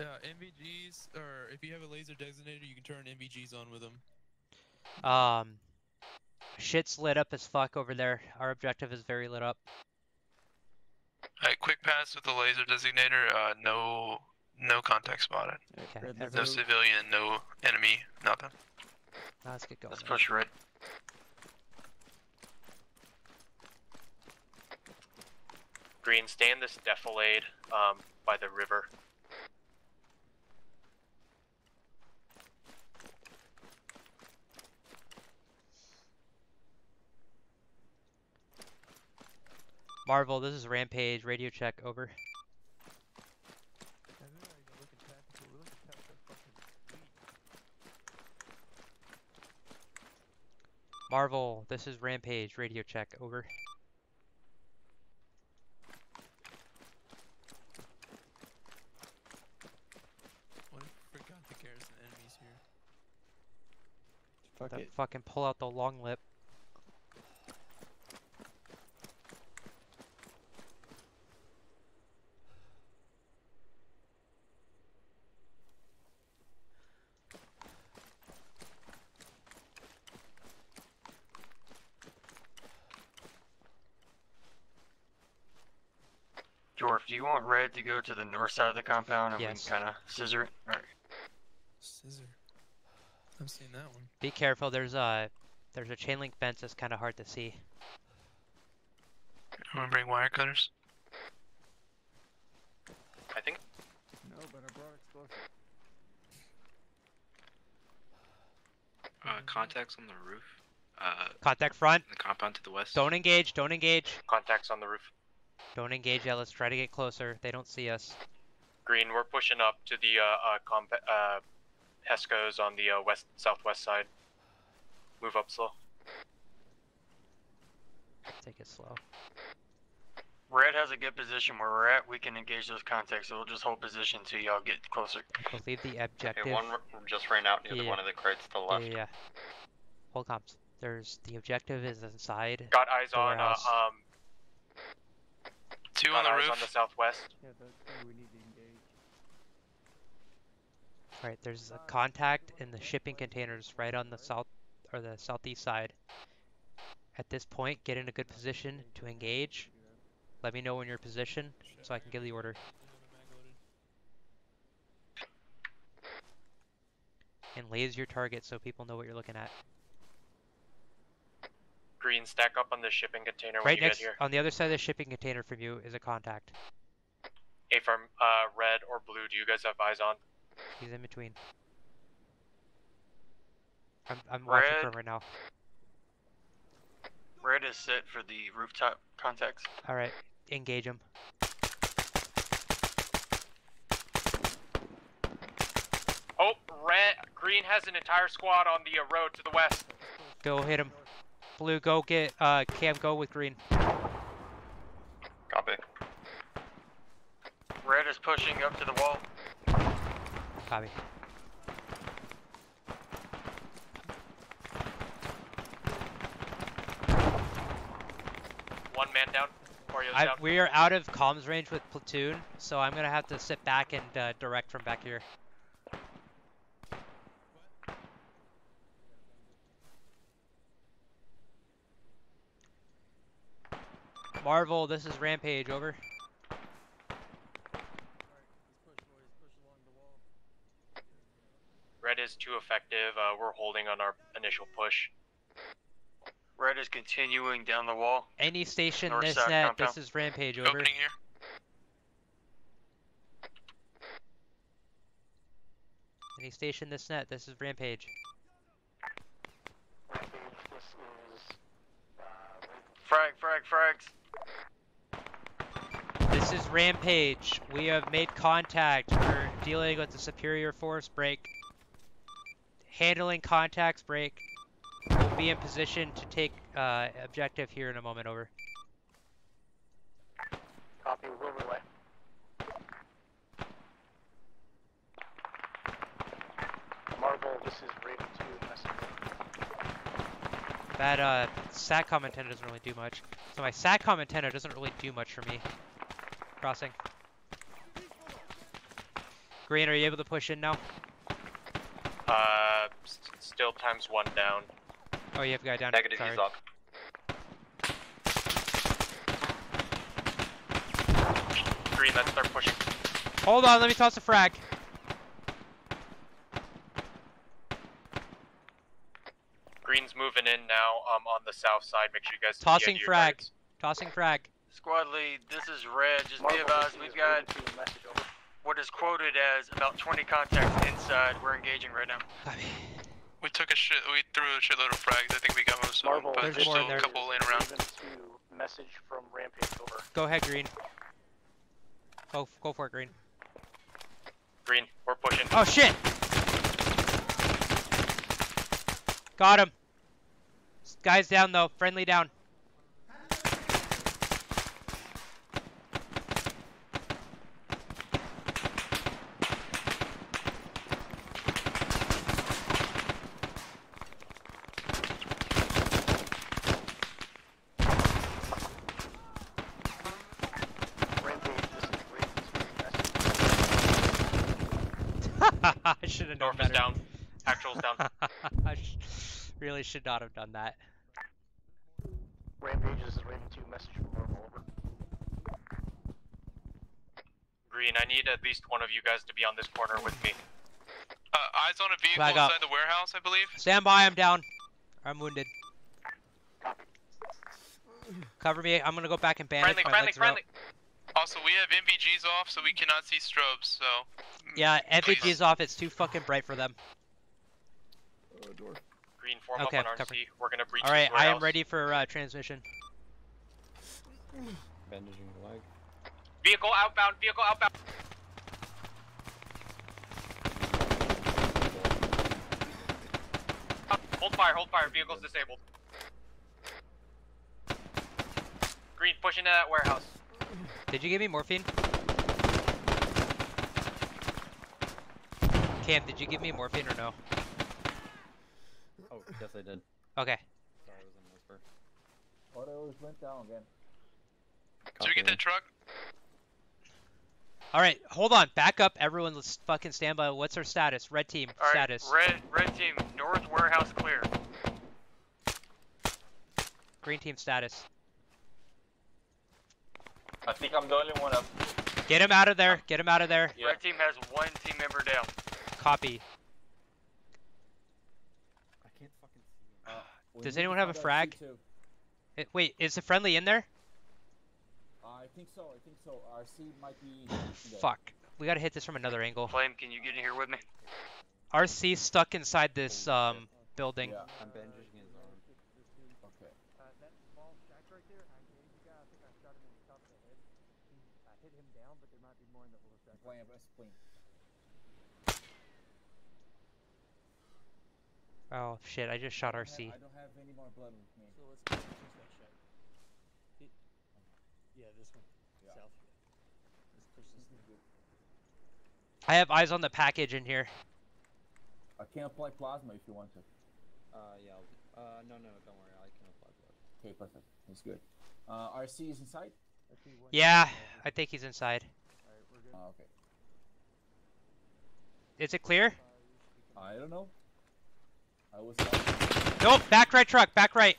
Uh, NVGs, or if you have a laser designator, you can turn NVGs on with them. Um, shit's lit up as fuck over there. Our objective is very lit up. Alright, quick pass with the laser designator. Uh, no, no contact spotted. Okay, No everyone- civilian, no enemy, nothing. Now let's get going. Let's push red. Green, stay in this defilade um, by the river. Marvel, this is Rampage. Radio check, over. Marvel, this is Rampage. Radio check, over. What if forgot the garrison enemies here? Fuck fucking pull out the long lip. Dorf, do you want red to go to the north side of the compound and Yes. we can kind of scissor it? Alright. Scissor. I'm seeing that one. Be careful. There's a there's a chain link fence that's kind of hard to see. I'm gonna bring wire cutters. I think No, but I brought explosives. Uh, contacts on the roof. Uh, Contact front. the compound to the west. Don't engage. Don't engage. contacts on the roof. Don't engage yet. Let's try to get closer. They don't see us. Green, we're pushing up to the uh, uh, comp- uh, Hesco's on the uh, west southwest side. Move up slow. Take it slow. Red has a good position where we're at. We can engage those contacts, so we'll just hold position till y'all get closer. Believe the objective. Okay, one just ran out near the Yeah. one of the crates to the left. yeah, yeah. Hold comps. There's the objective is inside. Got eyes on uh, um. Two got on the roof. on the southwest. Yeah, that's where we need to engage. Right, there's a contact in the shipping containers right on the south or the southeast side. At this point, get in a good position to engage. Let me know when you're positioned so I can give the order. And laze your target so people know what you're looking at. Green, stack up on the shipping container when Right you next, get here. on the other side of the shipping container from you is a contact. A farm, uh, red or blue. Do you guys have eyes on? He's in between. I'm, I'm watching for him right now. Red is set for the rooftop contacts. Alright, engage him. Oh, red. Green has an entire squad on the uh, road to the west. Go hit him. Blue, go get uh Cam. Go with green. Copy. Red is pushing up to the wall. Copy. One man down. Orio's I, down. we are out of comms range with platoon, so I'm gonna have to sit back and uh, direct from back here. Marvel, this is Rampage. Over. Red is too effective. Uh, we're holding on our initial push. Red is continuing down the wall. Any station North this side net. compound. This is Rampage. Over. Opening here. Any station this net. This is Rampage. Frag, frag, frags. This is Rampage. We have made contact. We're dealing with the superior force break. Handling contacts break. We'll be in position to take uh, objective here in a moment. Over. Copy, we'll relay. Marvel, this is Raven 2. That uh, SATCOM antenna doesn't really do much. So my SATCOM antenna doesn't really do much for me. Crossing. Green, are you able to push in now? Uh, s- still times one down. Oh, you have a guy down. Negative, Sorry. he's up. Green, let's start pushing. Hold on, let me toss a frag. Green's moving in now um, on the south side. Make sure you guys Tossing frag. Tossing frag. Squad lead, this is Red. Just be advised, we've got what is quoted as about 20 contacts inside. We're engaging right now. We took a shit. We threw a shitload of frags. I think we got most of them, but There's there's still there. a couple laying around. Message from Rampage over. Go ahead, Green. Go, go for it, Green. Green, we're pushing. Oh shit! Got him. Guy's down though. Friendly down. I should have known North is better. down. Actual's down. I sh really should not have done that. Rampage, this is Raven 2, message from Marvel over. Green, I need at least one of you guys to be on this corner with me. Uh, eyes on a vehicle Flag up. the warehouse, I believe. Stand by. I'm down. I'm wounded. Cover me. I'm gonna go back and bandage. Friendly, My friendly, legs are out. friendly. Also, we have NVGs off, so we cannot see strobes. So Yeah, Please. NVG's off. It's too fucking bright for them. Green, form Okay, up on RC. cover. We're gonna breach All right, I am ready for uh, transmission. Bandaging the leg. Vehicle outbound, vehicle outbound. Hold fire, hold fire. Vehicle's disabled. Green, push into that warehouse. Did you give me morphine? Cam, did you give me morphine or no? Yes, I did. Okay. Sorry, I was in whisper. Autos went down again. Did we get that truck? All right, hold on. Back up. Everyone, let's fucking stand by. What's our status? Red team All right, status. red red team, north warehouse clear. Green team status. I think I'm the only one up. Get him out of there. Get him out of there. Red team has one team member down. Copy. I can't fucking see. him. We Does anyone have a frag? RC2. Eh, wait, is the friendly in there? I think so, I think so. RC might be. [sighs] Fuck. We gotta hit this from another angle. Flame, can you get in here with me? RC stuck inside this um building. Yeah. I'm bandaging his arm. Okay. Uh, that small shack right there, I gave you guy. I think I shot him in the top of the head. I hit him down, but there might be more in the little shack. Plane, best plane. Oh shit! I just shot RC. I don't have any more blood with me. So let's go choose that shack. It, yeah, this one. Yeah. South. Let's push this thing. I have eyes on the package in here. I can apply plasma if you want to. Uh, yeah. I'll, uh, no, no, don't worry. I can apply blood. Okay, perfect. That's good. Uh, RC is inside? Yeah, I think he's inside. Oh, okay. Is it clear? I don't know. I was. Nope. Back right truck. Back right.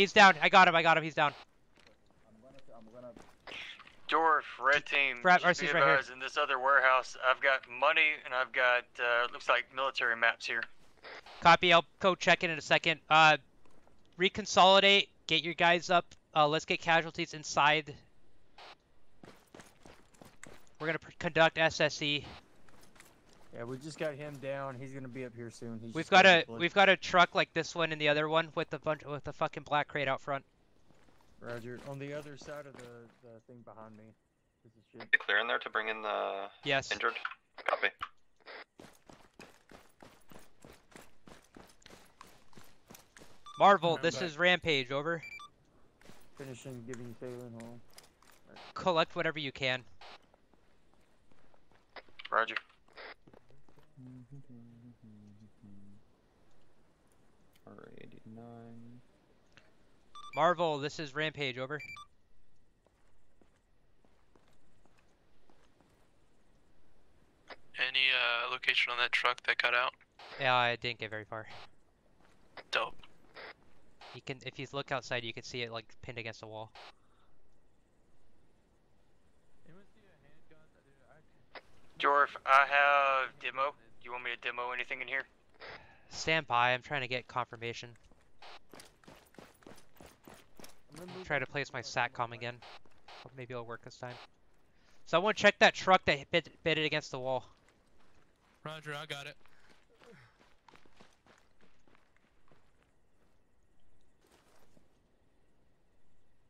He's down. I got him. I got him. He's down. I'm gonna. I'm gonna. Dorf, red team. Brad, RC's right here. in this other warehouse, I've got money and I've got uh, looks like military maps here. Copy. I'll go check in in a second. Uh, reconsolidate. Get your guys up. Uh, let's get casualties inside. We're gonna conduct SSE. Yeah, we just got him down. He's gonna be up here soon. He's We've got a blood. we've got a truck like this one and the other one with the bunch with the fucking black crate out front. Roger. On the other side of the, the thing behind me. This is shit. Clear in there to bring in the Yes. injured? Copy. Marvel, this back. is Rampage. Over. Finishing giving Phelan home. Collect whatever you can. Roger. R89. Marvel, this is Rampage. Over. Any uh, location on that truck that got out? Yeah, I didn't get very far. Dope. You can, if you look outside, you can see it like pinned against the wall. Dorf, I have demo. Do you want me to demo anything in here? Stand by. I'm trying to get confirmation. Try to place my satcom again. Maybe it'll work this time. Someone check that truck that bit, bit it against the wall. Roger, I got it.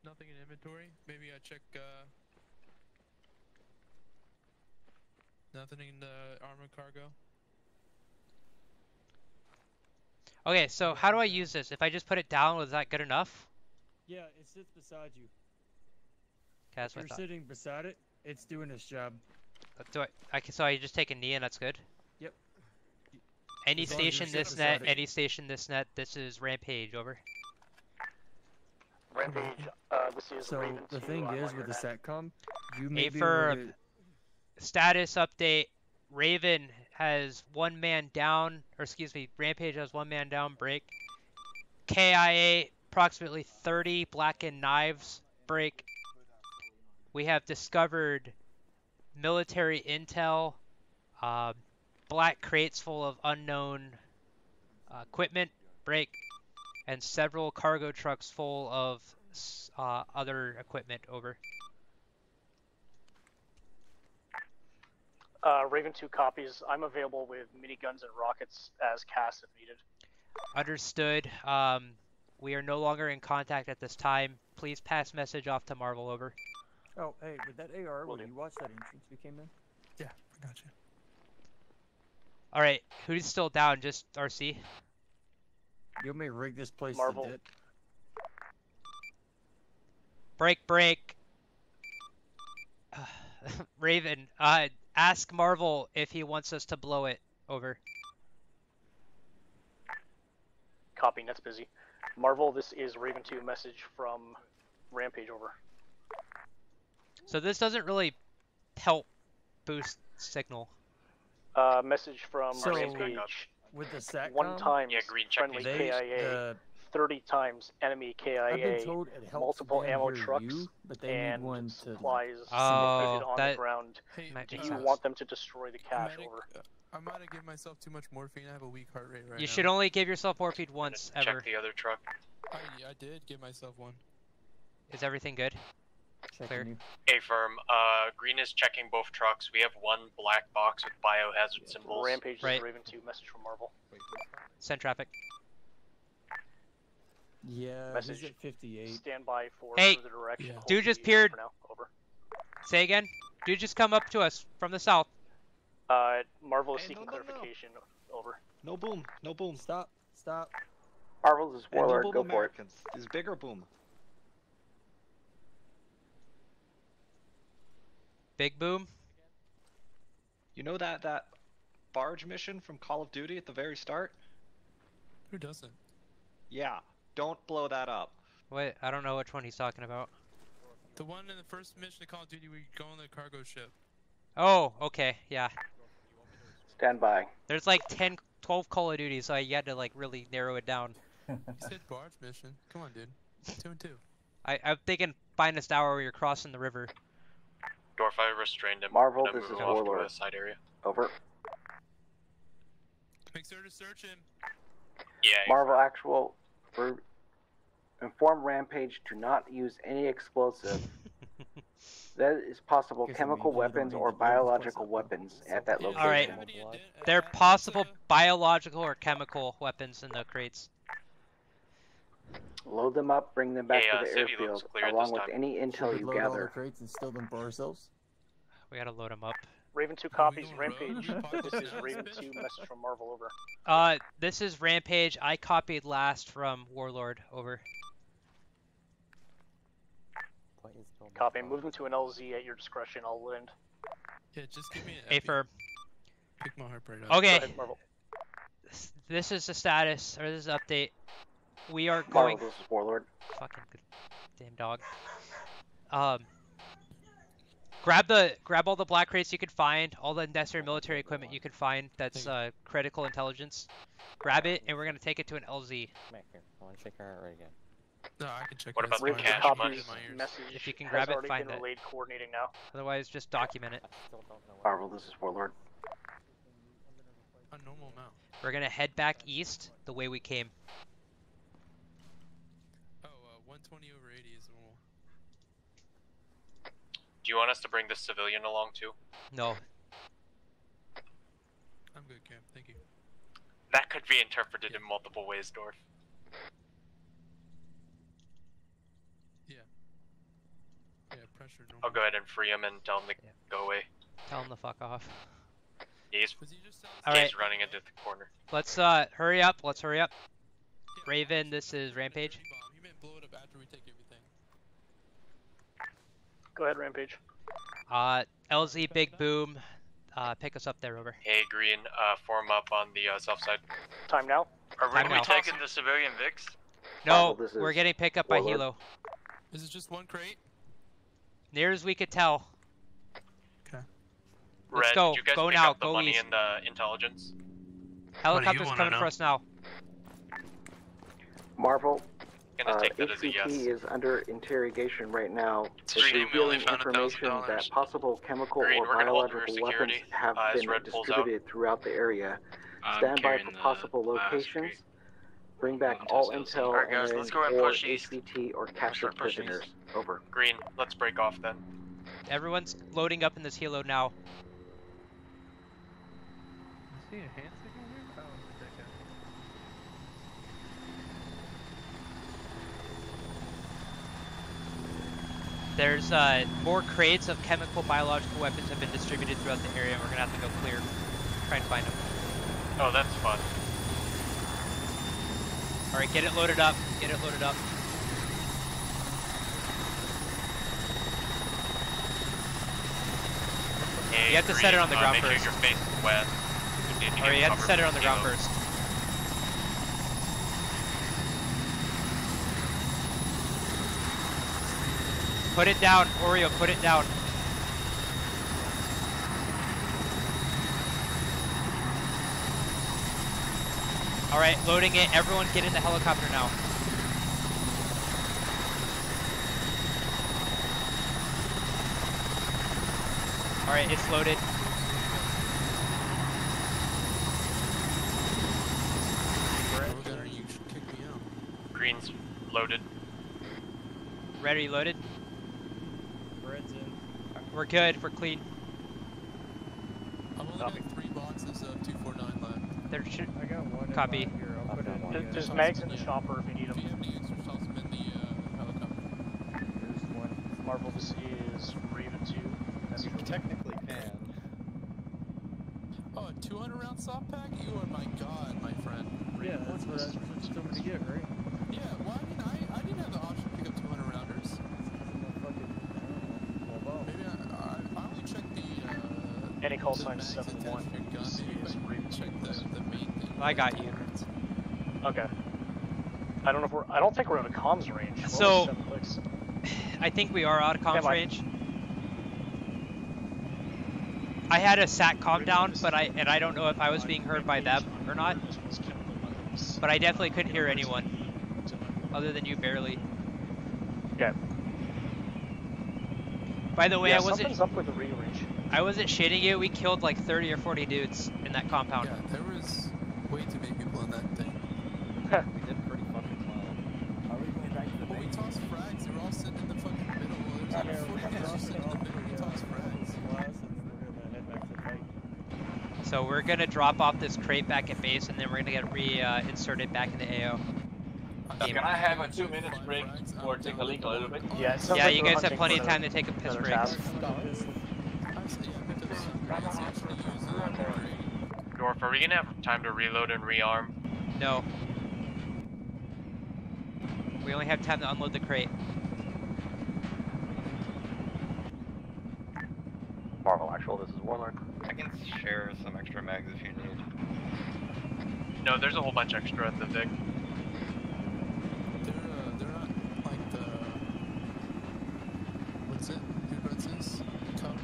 Nothing in inventory. Maybe I check. Uh, nothing in the armored cargo. Okay, so how do I use this? If I just put it down, was that good enough? Yeah, it sits beside you. Okay, that's if what you're sitting beside it, it's doing its job. Do I, I can, so I just take a knee and that's good? Yep. Any As long as you station this net, it. any station this net, this is Rampage, over. Rampage, uh, this is So Raven the thing I'm is with the net. satcom, you may be for to status update, Raven has one man down, or excuse me, Rampage has one man down, break. KIA, approximately 30 blackened knives, break. We have discovered military intel, uh, black crates full of unknown uh, equipment, break, and several cargo trucks full of uh, other equipment, over. Uh, Raven 2 copies. I'm available with miniguns and rockets as cast if needed. Understood. Um, we are no longer in contact at this time. Please pass message off to Marvel over. Oh, hey, with that AR, will you watch that entrance we came in? Yeah, I got you. All right, who's still down? Just RC. You may rig this place Marvel. to death. Break, break. [sighs] Raven, uh, ask Marvel if he wants us to blow it. Over. Copy, that's busy. Marvel, this is Raven 2 message from Rampage over. So this doesn't really help boost signal. Uh, message from So, Rampage. With the satcom, One time Yeah, green friendly they, KIA, the, 30 times enemy KIA, I've been told it helps multiple ammo trucks, you, but they need and one to supplies Oh, located on the ground. might Do you sense. want them to destroy the cache Medic, over? uh, I might have given myself too much morphine. I have a weak heart rate right You now. should only give yourself morphine once Check ever. the other truck. I, I did give myself one. Is everything good? Clear. checking you. Hey, firm. Uh, green is checking both trucks. We have one black box with biohazard symbols. Rampage is Right. Raven 2 message from Marvel. Send traffic. Yeah, Message. at 58. Stand by for Hey, further direction. Yeah. Dude just TV peered. Now. Over. Say again. Dude, just come up to us from the south. Uh, Marvel is Hey, seeking no, no, no. clarification. Over. No boom, no boom. Stop, stop. Marvel, this is And no boom Go for it. Americans. Is bigger boom. Big boom. You know that that barge mission from Call of Duty at the very start? Who doesn't? Yeah. Don't blow that up. Wait, I don't know which one he's talking about. The one in the first mission of Call of Duty where you go on the cargo ship. Oh, okay, yeah. Stand by. There's like 10, 12 Call of Duty, so I had to like really narrow it down. You said barge mission. Come on, dude. Two and two. [laughs] I, I'm thinking finest hour where you're crossing the river. Dorf, I restrained him. Marvel, this is him off Warlord. side area. Over. Make sure to search him. Yeah. Marvel Actual. For inform Rampage to not use any explosive. [laughs] that is possible chemical means you don't weapons or to blow this place biological weapons at that location. All right. have any ident- They're possible biological or chemical weapons in the crates. Load them up, bring them back Hey, uh, to the Civvy looks airfield, along with time. any Should intel we you load all the crates and steal them for ourselves? We gotta load them up. Raven 2 copies. Rampage. This [laughs] this is down, Raven 2 message from Marvel. Over. Uh, this is Rampage. I copied last from Warlord. Over. Point is Copy. Move them to an LZ at your discretion. I'll land. Yeah, just give me an A epi. firm. Pick my heart rate up. Okay. Ahead, Marvel. This is the status, or this is update. We are going. Marvel, this is Warlord. Fucking good. Damn dog. Um. Grab the grab all the black crates you can find, all the necessary military equipment you can find that's uh, critical intelligence. Grab it, and we're gonna take it to an LZ. Back here. I want to check her out right again. No, I can check What about the fine. cash money? in my ears. Message If you can grab it, find been it. relayed coordinating now. Otherwise, just document it. Marvel, this is Warlord. A normal amount. We're gonna head back east the way we came. Oh, uh, 120 over 80 is normal. Do you want us to bring this civilian along too? No, I'm good, Cam. Thank you. That could be interpreted in multiple ways, Dorf. Yeah. Yeah, pressure normal. I'll go ahead and free him and tell him to go away. tell him to fuck off. He's, All he's right. running into the corner. Let's uh hurry up. Let's hurry up. Raven, this is Rampage. You meant blow it up after we take everything. Go ahead, Rampage. Uh, LZ Big Boom, uh, pick us up there, over. Hey, Green, uh, form up on the uh, south side. Time now? Are we, Time we now. taking the civilian Vix? No, this we're getting picked up by Warlord. Hilo. Is it just one crate? Near as we could tell. Let's Red, go. did you guys Go pick now. up the Go money east. and the intelligence? Helicopter's coming know? for us now. Marvel, Gonna uh, take that as a HCT yes. is under interrogation right now. It's a They're shame we only revealing information $1,000. that possible chemical Green, or we're gonna hold rear biological weapons have uh, been Red pulls out. distributed throughout the area. I'm Stand by for possible locations. Bring back Until all intel Alright, guys, and let's go ahead and or push east. HVT or captured start pushing prisoners. Over. Green, let's break off then. Everyone's loading up in this Hilo now. see a hand signal here? Oh, okay. There's uh, more crates of chemical biological weapons have been distributed throughout the area, and we're gonna have to go clear, try and find them. Oh, that's fun. All right, get it loaded up. Get it loaded up. Hey, You have to set it on the ground uh, make first. Sure your face is west. We need to All right, you have to set it on the ground first. Put it down, Oreo. Put it down. All right, loading it. Everyone, get in the helicopter now. All right, it's loaded. Rogan, you should kick me out. Green's loaded. Ready, loaded. Red's in. We're good. We're clean. I've only got three boxes of 249 left. There should. I got one. Copy. my- Here, I'll put it in There's, the, mags in the shopper if you need If you them. have any extra toss them in the uh, helicopter. There's one. Marvel, this is Raven 2. That's You technically can. Oh, a 200 round soft pack? You are my god, my friend. Yeah, that's what I told me to get, right? Yeah, well, I mean, I, I didn't have the option to pick up 200 rounders. Maybe I, I, I only checked the, uh, Any call sign mags is attached to 7-1. your gun. This Maybe is if I Raven check the, the main thing. I got you. Okay. I don't know if we're. I don't think we're out of comms range. So- [sighs] I think we are out of comms range. I had a satcom down, but I and I don't know if I was being heard by them or not. But I definitely couldn't hear anyone, other than you barely. Okay. By the way, yeah, I wasn't something's up with the. I wasn't shitting you. We killed like 30 or 40 dudes in that compound. Yeah, there was way too many people in that thing. [laughs] we did pretty fucking well. Are we going back to the But we tossed frags. They were all sitting in the fucking middle. There was like 40 we're guys just sitting in the middle. We tossed frags. Glass, and then we're gonna back to the. So we're gonna drop off this crate back at base, and then we're gonna get re-inserted uh, back into AO. Can I have a two minutes break or take a leak a little bit? Yeah, Yeah, like you guys have plenty of time to take a piss another break. task. Actually, yeah, because frags actually use uh, upgrade. Dorf, are we gonna have time to reload and rearm? No. We only have time to unload the crate. Marvel Actual, this is Warlord. I can share some extra mags if you need. No, there's a whole bunch extra at the Vic. They're, uh, they're not like the. What's it? Who runs this? Com-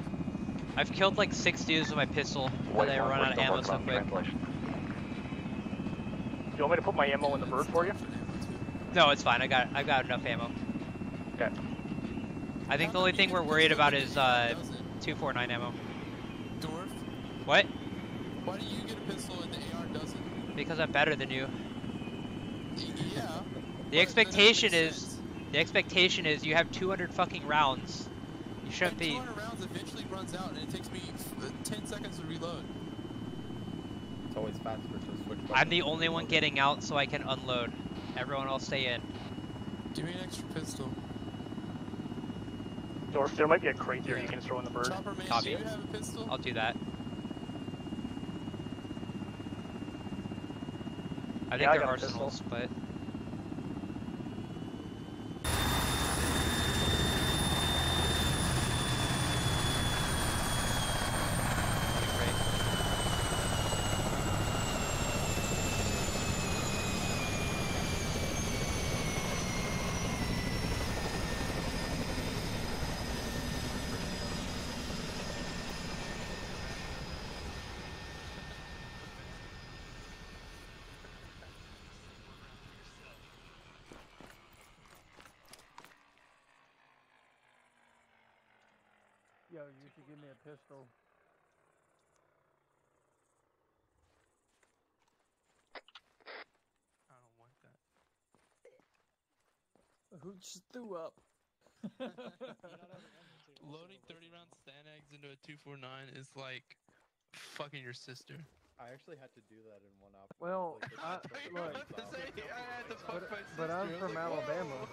I've killed like six dudes with my pistol, but I run out of ammo so quick. Do you want me to put my ammo in the bird for you? No, it's fine. I got I got enough ammo. Okay. I think the only thing we're worried about is uh, 249 ammo. Dorf, What? why do you get a pistol and the AR doesn't? Because I'm better than you. Yeah. The expectation is, the expectation is you have 200 fucking rounds. You shouldn't be. rounds eventually runs out, and it takes me uh, 10 seconds to reload. It's always faster to switch. I'm the only one getting out, so I can unload. Everyone else stay in. Give me an extra pistol. Or there might be a crate there you can throw in the bird. Chopper man, do Copy. you have a pistol? I'll do that. I think Yeah, I they're got a pistol. arsenals, but Yo, you should give me a pistol. I don't want that. Who just threw up? [laughs] Loading 30 round Stanags into a 249 is like fucking your sister. I actually had to do that in one op. Well, like, I, the- look, [laughs] I had to fuck but, my but I'm from like. Alabama.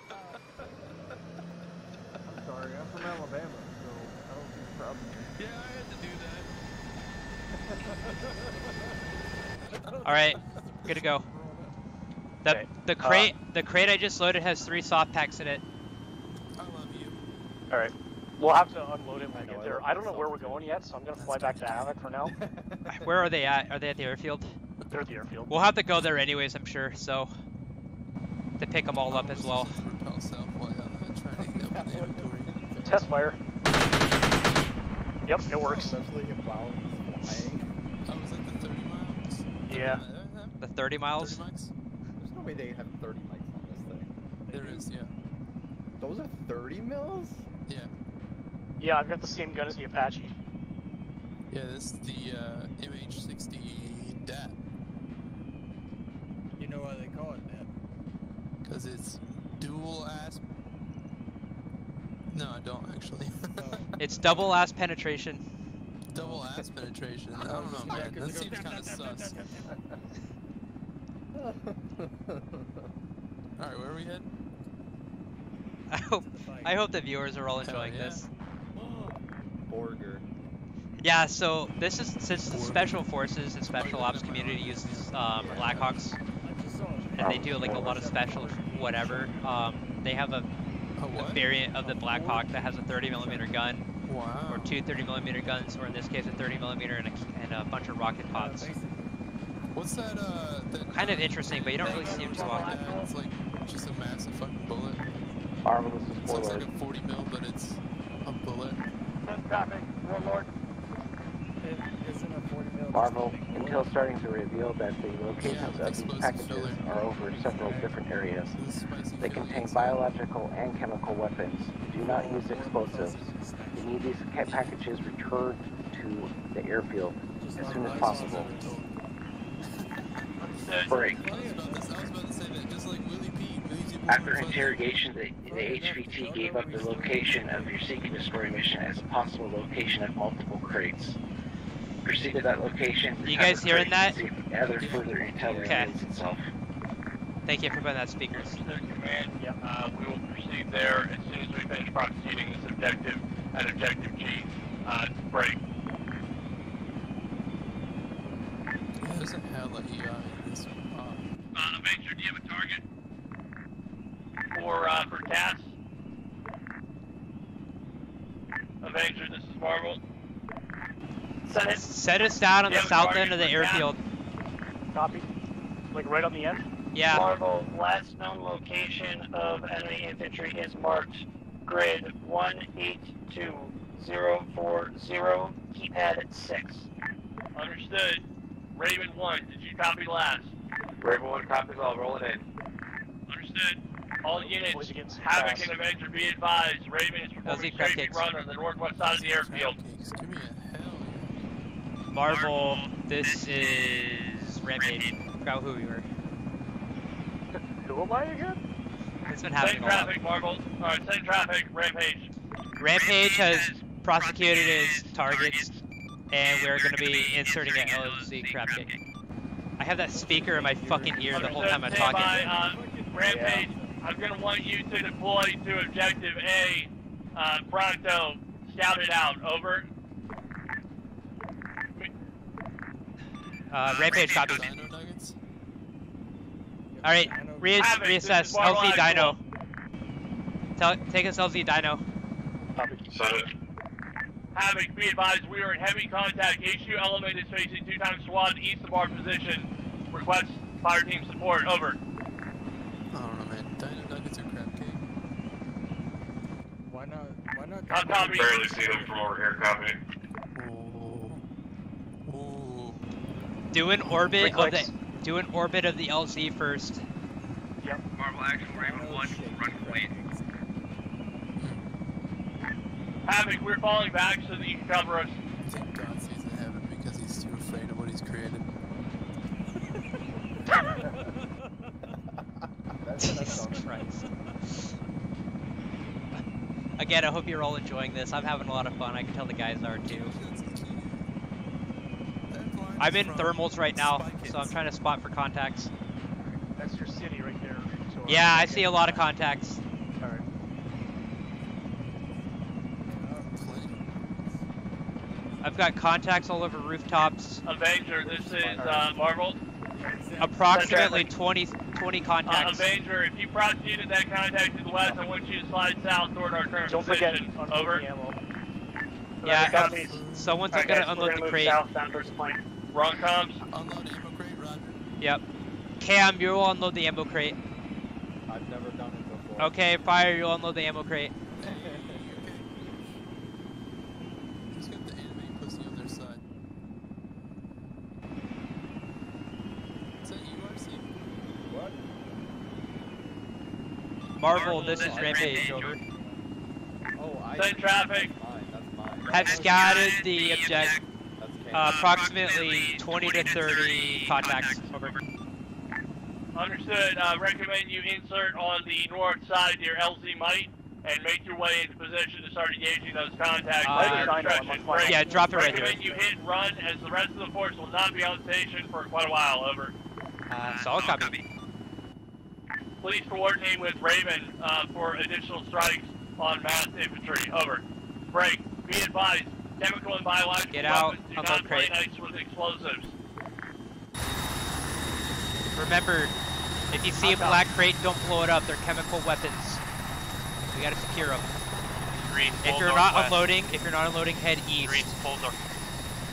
I'm sorry, I'm from Alabama, so I don't see the problem. Yeah, I had to do that. all right, good to go. The Okay, the uh, crate the crate I just loaded has three soft packs in it. I love you. All right. We'll have to unload it when I we get there. I don't know where we're going yet, so I'm gonna fly back to Havoc for now. [laughs] Where are they at? Are they at the airfield? They're at the airfield. We'll have to go there anyways, I'm sure. So to pick them all up as well. [laughs] Test self while I'm trying to get up in the inventory. Test fire. Yep, it works. Especially if Val flying. I was at the 30 miles. Yeah. The 30 miles. 30 mics? There's no way they have 30 mics on this thing. There is, yeah. Those are 30 mils? Yeah. Yeah, I've got the same gun as the Apache. Yeah, this is the uh, MH60 DAP. You know why they call it that? Because it's dual ass. No, I don't actually. It's double ass penetration. Double ass penetration. I don't know, man. That seems kind of sus. [laughs] Alright, where are we heading? I hope I hope the viewers are all enjoying yeah. this. Borger. Yeah, so this is since the special forces and special ops community uses um, Blackhawks, and they do like a lot of special whatever. Um, they have a, a variant of the Blackhawk that has a 30 millimeter gun, Wow. or two 30 millimeter guns, or in this case a 30 millimeter and a, and a bunch of rocket pods. What's that, uh, that Kind of interesting, but you don't really see them too often. Yeah, it's like just a massive fucking bullet. Marvelous is It looks like a 40 mil, but it's a bullet. Traffic, Warlord. Isn't a 40 mil Marvel, intel starting to reveal that the locations Yeah, of these packages filler. are over several different areas. They contain biological and chemical weapons. Do not use explosives. You need these ca- packages returned to the airfield as soon as possible. Break. I was about to, I was about to say that, just like Willie Pete, Willie G. After interrogation, the, the HVT gave up the location of your seek and destroy mission as a possible location of multiple crates. Proceed to that location. You guys hearing that? and See if other further intel Okay. itself. Thank you for putting that speakers. Command, uh, we will proceed there as soon as we finish prosecuting this objective at Objective G. Uh, break. Yeah, there's a hell of EI in this one. Uh, Uh, Avenger, do you have a target? For, uh, for Cass? Avenger, this is Marvel. Send it. Set us down on the south end of the for Cat. airfield. Copy. Like right on the end? Yeah. Marvel, last known location of enemy infantry is marked grid 182 040, keypad at 6. Understood. Raven 1, did you copy last? Raven 1 copies all, roll it in. Understood. All units, Havoc and Avenger be advised, Raven is performing LZ crab safety run on the northwest side of the airfield. Marvel, this is Rampage. Forgot who we were. Who am I again? It's been Same happening a lot. traffic, Marvel. Alright, same traffic, Rampage. Rampage has prosecuted his targets, and we're going to be inserting an LZ crab cake. I have that speaker in my fucking ear the whole time I'm talking. by, uh, Rampage, I'm gonna want you to deploy to objective A. Uh, Pronto, scout it out. Over. Uh, Rampage copies. Alright, re Havoc, reassess. LZ Dino. Tell, take us LZ Dino. Havoc, be advised, we are in heavy contact. HQ element is facing two times SWAT east of our position. Request fire team support. Over. I don't know, man. Dino nuggets or crab cake? Why not? Why not? I'll copy. Barely see them from over here, copy. Do an orbit Three of the clicks. do an orbit of the LZ first. Yep. Marvel Actual, Raven 1, run complete. Havoc, we're falling back so that you can cover us. I think God stays in heaven because he's too afraid of what he's created. [laughs] Jesus Christ. Again, I hope you're all enjoying this. I'm having a lot of fun. I can tell the guys are too. I'm in thermals right now, so I'm trying to spot for contacts. That's your city right there. So Yeah, I see a lot of contacts. Alright. I've got contacts all over rooftops. Avenger, this is uh, Marvel. Approximately 20, 20 Uh, contacts. Avenger, if you prosecuted that contact to the west, I want you to slide south toward our current Don't forget, position. unload Over. the ammo. Yeah, Copies. someone's Alright, gonna guys, unload gonna the crate. South, down towards the plane. Wrong comms. Unload ammo crate, Roger. Yep. Cam, you'll unload the ammo crate. I've never done it before. Okay, Fire, you'll unload the ammo crate. Who's got the anime pussy on their side? Is that you, What? Marvel, this is Rampage, over. Oh, I. Send traffic. That's mine. That's mine. Have scouted the object, uh, approximately 20 to 30 contacts, over. Understood. Uh, recommend you insert on the north side near LZ Might and make your way into position to start engaging those contacts. Uh, Under instruction. Yeah, drop it right here. Recommend you hit run as the rest of the force will not be on station for quite a while. Over. Uh, solid copy. Please coordinate with Raven uh, for additional strikes on mass infantry. Over. Break. Be advised. Chemical and biological Get out, weapons do unload not play crate. nice with explosives. Remember, if you see a black crate, don't blow it up. They're chemical weapons. We gotta secure them. Green, If you're not northwest. unloading, if you're not unloading, head east. Green's full north.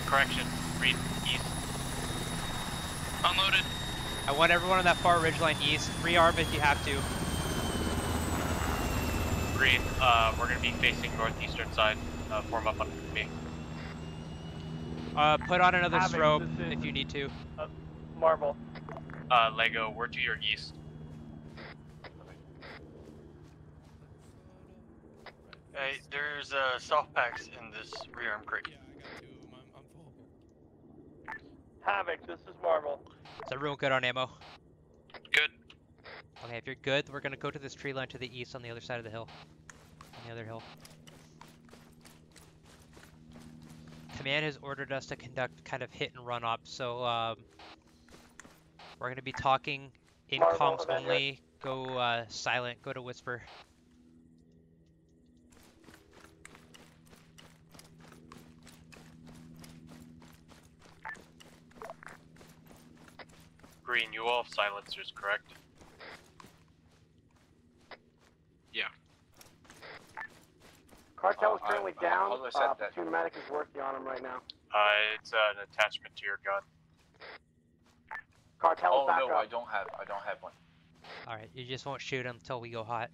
Correction. Green, east. Unloaded. I want everyone on that far ridgeline east. Rearm if you have to. Green, uh, we're gonna be facing northeastern side. Uh, form up on me. Uh, put on another Havoc, strobe if you need to. Marvel. Uh, Lego, we're to your east. Hey, there's uh, soft packs in this rearm crate. Havoc, this is Marvel. Is everyone good on ammo? Good. Okay, if you're good, we're gonna go to this tree line to the east on the other side of the hill. On the other hill. Command has ordered us to conduct kind of hit and run up, so um, we're gonna be talking in Marvel, comms Avenger. only. Go uh, silent. Go to whisper. Green, you all have silencers, correct? Yeah. Cartel is Uh, currently uh, down. how do I set Uh, that? Platoon medic is working on him right now. Uh, it's uh, an attachment to your gun. Cartel Oh back no, up. I don't have. I don't have one. All right, you just won't shoot until we go hot.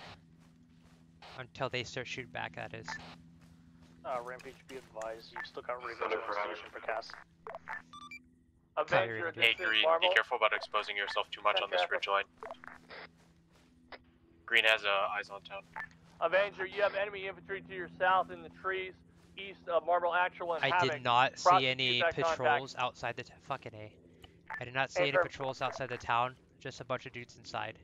Until they start shooting back, that is. Uh, Rampage, be advised, you've still got Ravage Center on for station for cast. Hey, Avenger, this is Green, Marvel. be careful about exposing yourself too much on this ridge line. Green has uh, eyes on town. Avenger, you have enemy infantry to your south in the trees, east of Marvel Actual and I Havoc. did not Prosecute see any that contact. patrols outside the t- fucking a. I did not see any patrols outside the town. Just a bunch of dudes inside.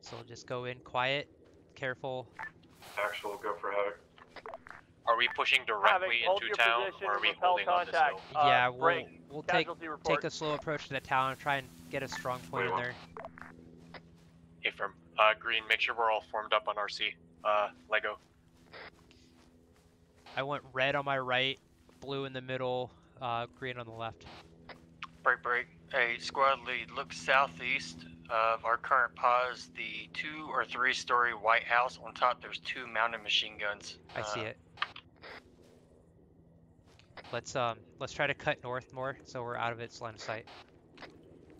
So we'll just go in quiet, careful. Actual, go for Havoc. Are we pushing directly hold into town, position, or are we repel holding on this contact. hill? Uh, yeah, we'll break. we'll take Casualty take report. a slow approach to the town and try and get a strong point in Wait, there. Affirm. Uh, Green, make sure we're all formed up on RC. Uh, Lego. I went red on my right, blue in the middle, uh, green on the left. Break, break. Hey, squad lead, look southeast of our current pause. The two or three story White House. On top, there's two mounted machine guns. I see Uh, it. Let's um let's try to cut north more so we're out of its line of sight.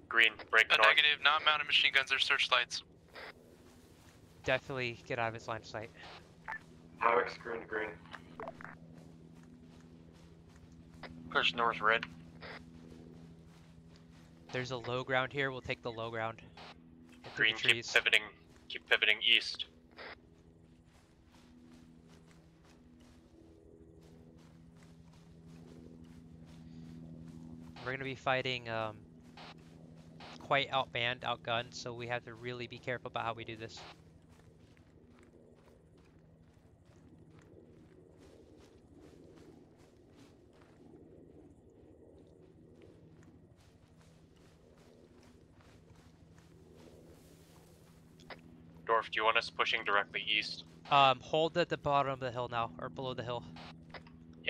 Green, break A north. negative, not mounted machine guns or searchlights. Definitely get out of its line of sight. Havoc, green, to green. Push north, red. There's a low ground here. We'll take the low ground. Get Green, the keep pivoting. Keep pivoting east. We're gonna be fighting um quite outmanned, outgunned, so we have to really be careful about how we do this. Dorf, do you want us pushing directly east? Um, hold at the bottom of the hill now, or below the hill.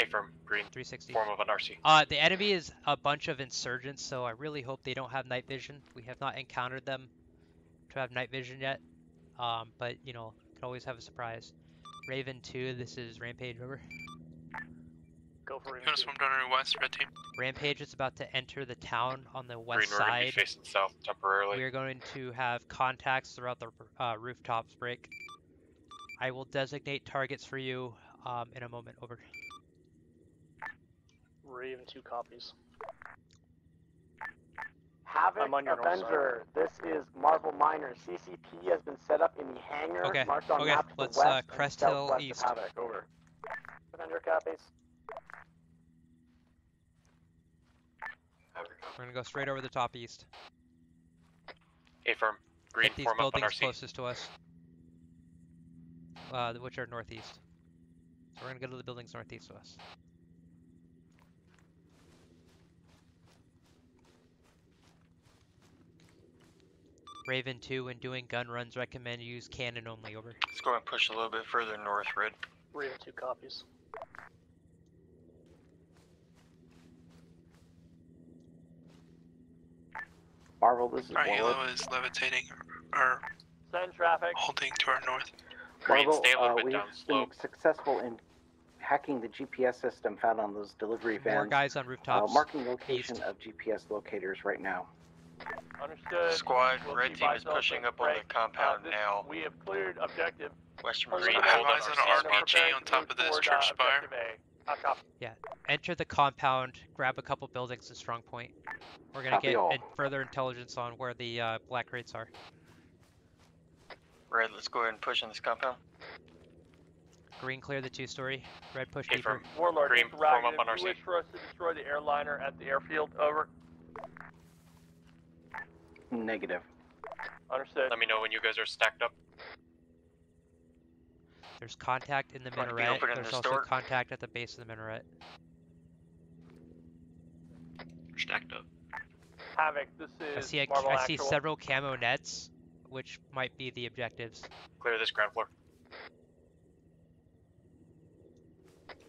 Affirm. Green. 360. Form of an RC. Uh, the enemy is a bunch of insurgents, so I really hope they don't have night vision. We have not encountered them to have night vision yet, um, but you know, could always have a surprise. Raven 2, this is Rampage, over. Go for You want to swim down our west, red team? Rampage is about to enter the town on the Green, west we're gonna be side. facing south temporarily. We are going to have contacts throughout the uh, rooftops break. I will designate targets for you um, in a moment. Over. Raven, two copies. Havoc I'm on your north Avenger, this is Marvel Miner. CCP has been set up in the hangar Okay, marked on okay, map to let's, the uh, west and Crest Hill east. Havoc. Over. Avenger copies. We're gonna go straight over the top east. Affirm. Green, Hit these form up on buildings RC. closest to us, uh, which are northeast. So we're gonna go to the buildings northeast of us. Raven 2, when doing gun runs, recommend use cannon only. Over. Let's go and push a little bit further north, red. Raven, two copies. Marvel, this is Our Warlord. helo is levitating or Send traffic. holding to our north. Green, Marvel, stay a little uh, bit we've down been successful in hacking the GPS system found on those delivery vans. More guys on uh, rooftops. marking location of GPS locators right now. Understood. Squad, We'll red keep team eyes is pushing open. up on Break. the compound Uh, this- now. We have cleared objective. Western Hold Green, on. hold on Eyes on RC. an Preparing RPG on top of this church spire. objective A. Copy. Yeah. Enter the compound, grab a couple buildings and strong point. We're gonna Copy get in- further intelligence on where the uh, black crates are. Red, let's go ahead and push in this compound. Green clear the two story. Red push Affirm. deeper. Warlord, Green, this is form Ragnar. up on our you RC. wish for us to destroy the airliner at the airfield, over. Negative. Understood. Let me know when you guys are stacked up. There's contact in the Going be minaret. opening There's this also door. contact at the base of the minaret. Stacked up. Havoc, this I is see a, Marvel I see Actual. several camo nets, which might be the objectives. Clear this ground floor.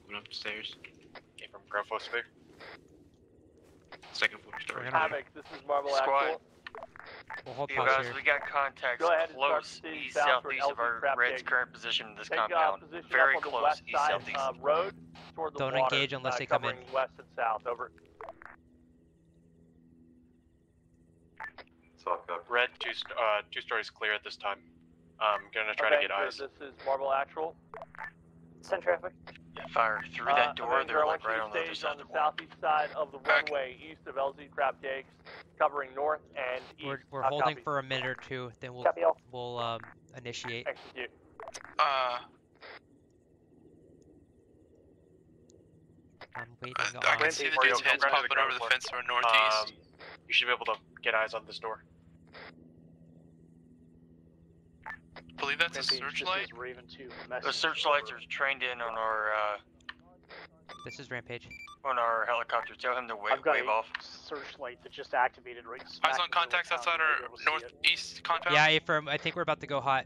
Going upstairs. Affirm. Ground floor clear. Second floor We're story. Havoc, this is Marvel Squad. Actual. We'll hold You guys, here. we got contacts Go ahead and start close east southeast of our red's gate. current position in this Take compound. position Very up on the close east side southeast. uh, road toward the Don't water, engage unless uh, they come in. west and south. Over. Soft up. Red, two, st- uh, two stories clear at this time. I'm gonna try to get Avenger, eyes. This is Marvel Actual. Send traffic. Yeah, fire through Uh, that door. Avenger, They're I like right on the other stage side on of the the southeast side of the runway, east of LZ crab cakes, covering north and east. We're, we're Uh, holding copy. for a minute or two, then we'll Copy we'll um, initiate. Execute. Uh, I'm waiting I on. can see the dude's heads popping over the fence to our northeast. you should be able to get eyes on this door. Believe that's a searchlight. Raven 2. the searchlights are trained in on our uh, This is Rampage. on our helicopter. Tell him to wave, I've got wave a off. searchlight that just activated right smack Eyes on the middle of contacts outside our be able to see it. northeast compound. Yeah, Affirm. I think we're about to go hot.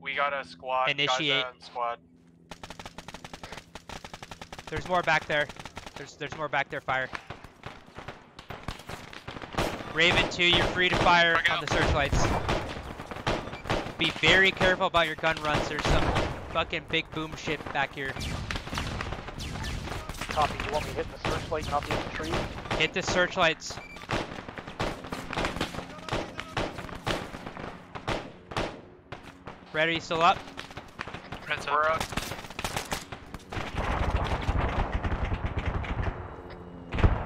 We got a squad. Initiate. Guys on squad. There's more back there. There's there's more back there. Fire. Raven 2, you're free to fire on the searchlights. Be very careful about your gun runs. There's some fucking big boom shit back here. Copy. You want me to hit the searchlight, not the tree? Hit the searchlights. Ready, are you still up? Red's We're up.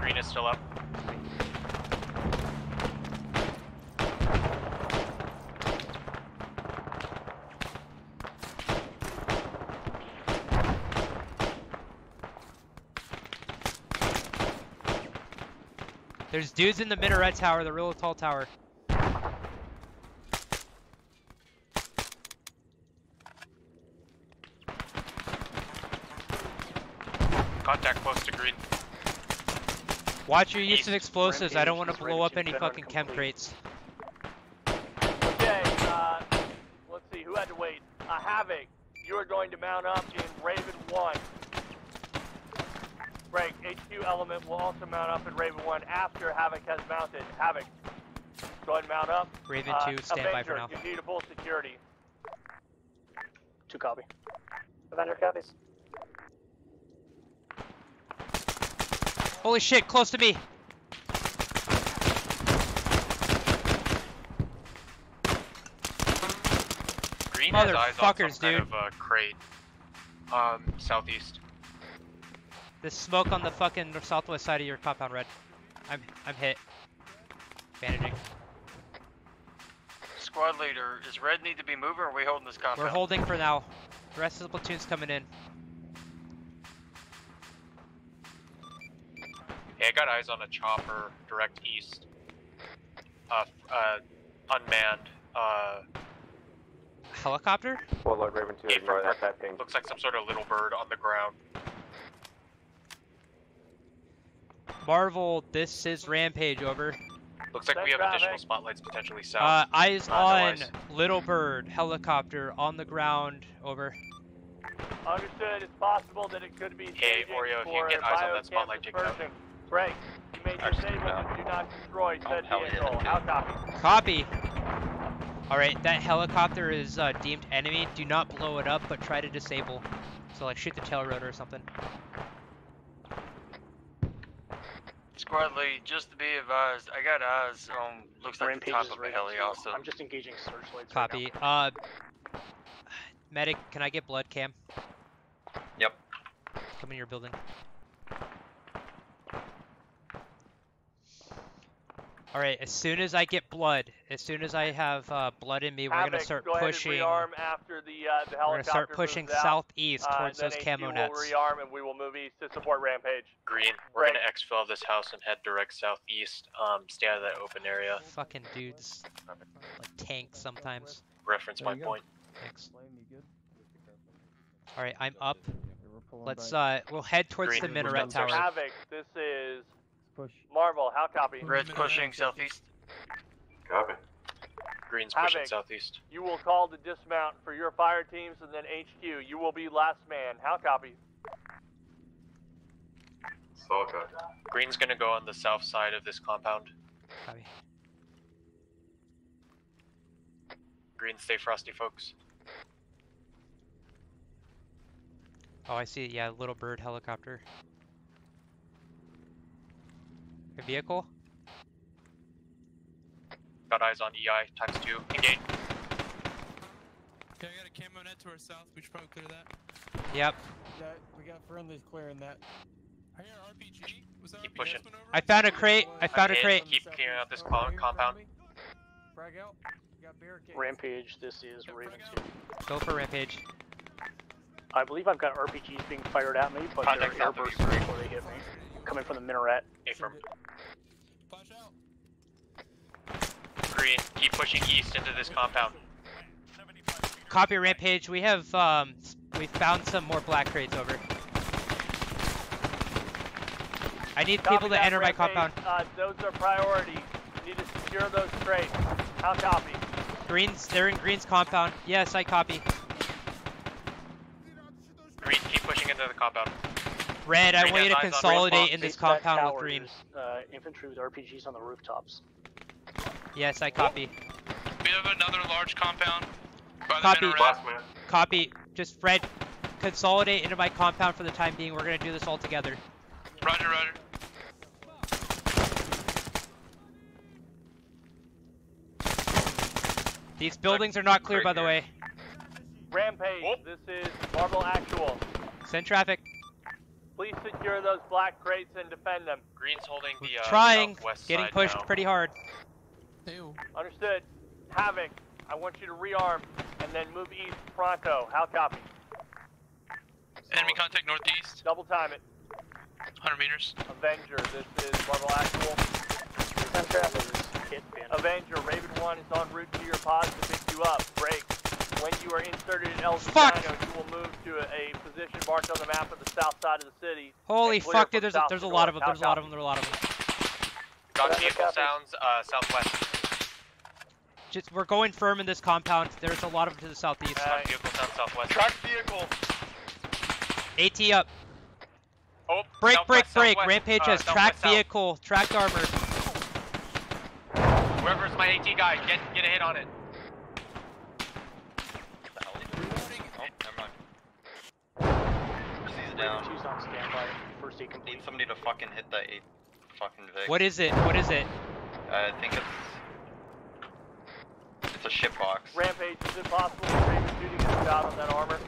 Green is still up. There's dudes in the minaret tower, the real tall tower. Contact close to green. Watch your use of explosives. I don't want to blow up any fucking chem crates. Okay, uh, let's see, who had to wait? Uh, Havoc, you are going to mount up in Raven 1. Break, HQ element will also mount up in Raven 1 after Havoc has mounted. Havoc, go ahead and mount up. Raven Uh, 2, stand by for now. you need a full security. Two copy. Avenger copies. Holy shit, close to me. Green has eyes on some Motherfuckers, kind dude. of uh, crate. Um, southeast. There's smoke on the fucking southwest side of your compound, Red. I'm I'm hit. Bandaging. Squad leader, is Red need to be moving or are we holding this compound? We're holding for now. The rest of the platoon's coming in. Hey, I got eyes on a chopper direct east. Uh, uh, unmanned. Uh, Helicopter? Warlord Raven 2, ignore that, that ping. looks like some sort of little bird on the ground. Marvel, this is Rampage, over. Looks like we have additional spotlights potentially south. Uh, eyes Uh, no on eyes. Little Bird, helicopter, on the ground, over. Understood, it's possible that it could be Hey, staging Oreo, if you for can get a eyes on that biochem spotlight, take it out. Break, you made your statement that do not destroy said vehicle. How copy? Copy. Alright, that helicopter is uh, deemed enemy. Do not blow it up, but try to disable. So, like, shoot the tail rotor or something. Squad lead, just to be advised, I got eyes on, looks like Rampage the top of a Raven heli 2. also. I'm just engaging searchlights Copy. right now. Uh, medic, can I get blood cam? Yep. Come in your building. Alright, as soon as I get blood, as soon as I have uh, blood in me, we're gonna start go ahead and pushing. rearm after the, uh, the We're gonna start pushing moves out, southeast uh, towards then those HQ camo will rearm and we will move east to support Rampage. Green, we're gonna exfil this house and head direct southeast. Um, stay out of that open area. Fucking dudes. Like tanks sometimes. Reference my point. Thanks. Alright, I'm up. Let's uh we'll head towards Green, the minaret tower. Havoc, this is Marvel. How copy? Red's pushing southeast. Copy. Green's pushing Havoc, southeast. You will call to dismount for your fire teams and then HQ. You will be last man. How copy? Solid copy. Green's gonna go on the south side of this compound. Copy. Green, stay frosty, folks. Oh I see, yeah, little bird helicopter. A vehicle? Got eyes on EI times two. Engage. Okay, I got a camo net to our south. We should probably clear that. Yep. We got, we got friendlies clearing that. I hear RPG. Was that Keep pushing. I found a crate. I found a crate. Keep clearing out this co- compound. Frag out. We got barricades. Rampage, this is Raven 2. Go for rampage. I believe I've got RPGs being fired at me, but Contact they're south of airbursts before they hit me. Coming from the minaret. Affirm. Green, keep pushing east into this compound. Copy rampage. We have um, we found some more black crates over. I need Copy people to that, enter my compound. Uh, those are priority. You need to secure those crates. How copy? Greens, they're in Green's compound. Yes, I copy. Green, keep pushing into the compound. Red, I want you to has eyes on consolidate in this Base back compound with towers, Green. Uh, infantry with RPGs on the rooftops. Yes, I copy. We have another large compound by the Copy. Copy. Just Fred, consolidate into my compound for the time being. We're gonna do this all together. Roger, roger. These buildings are not clear, by the way. Rampage, this is Marvel Actual. Send traffic. Please secure those black crates and defend them. Green's holding the uh, Trying. southwest Getting pushed now. pretty hard. Understood. Havoc, I want you to rearm and then move east pronto. How copy? Enemy contact northeast. Double time it. 100 meters. Avenger, this is Marvel Actual. Avenger, Raven 1 is en route to your pods to pick you up. Break. When you are inserted in El Fuck. Dino, you will move to a, a position marked on the map of the south side of the city. Holy fuck, dude. There's a, south there's a lot of them. There's a lot of them. There's a lot of them. Got vehicle sounds uh, southwest. Just we're going firm in this compound. There's a lot of them to the southeast. Got vehicle sounds southwest. Truck vehicle. AT up. Oh, Break, break, southwest, break. southwest, Rampage uh, has southwest, tracked vehicle, tracked armor. Whoever's my AT guy, get get a hit on it. He's down. Two's on standby. First aid complete. Need somebody to fucking hit that eight fucking Vic. What is it? What is it? I think it's it's a ship box. Rampage, is it possible for Raven 2 to get on that armor?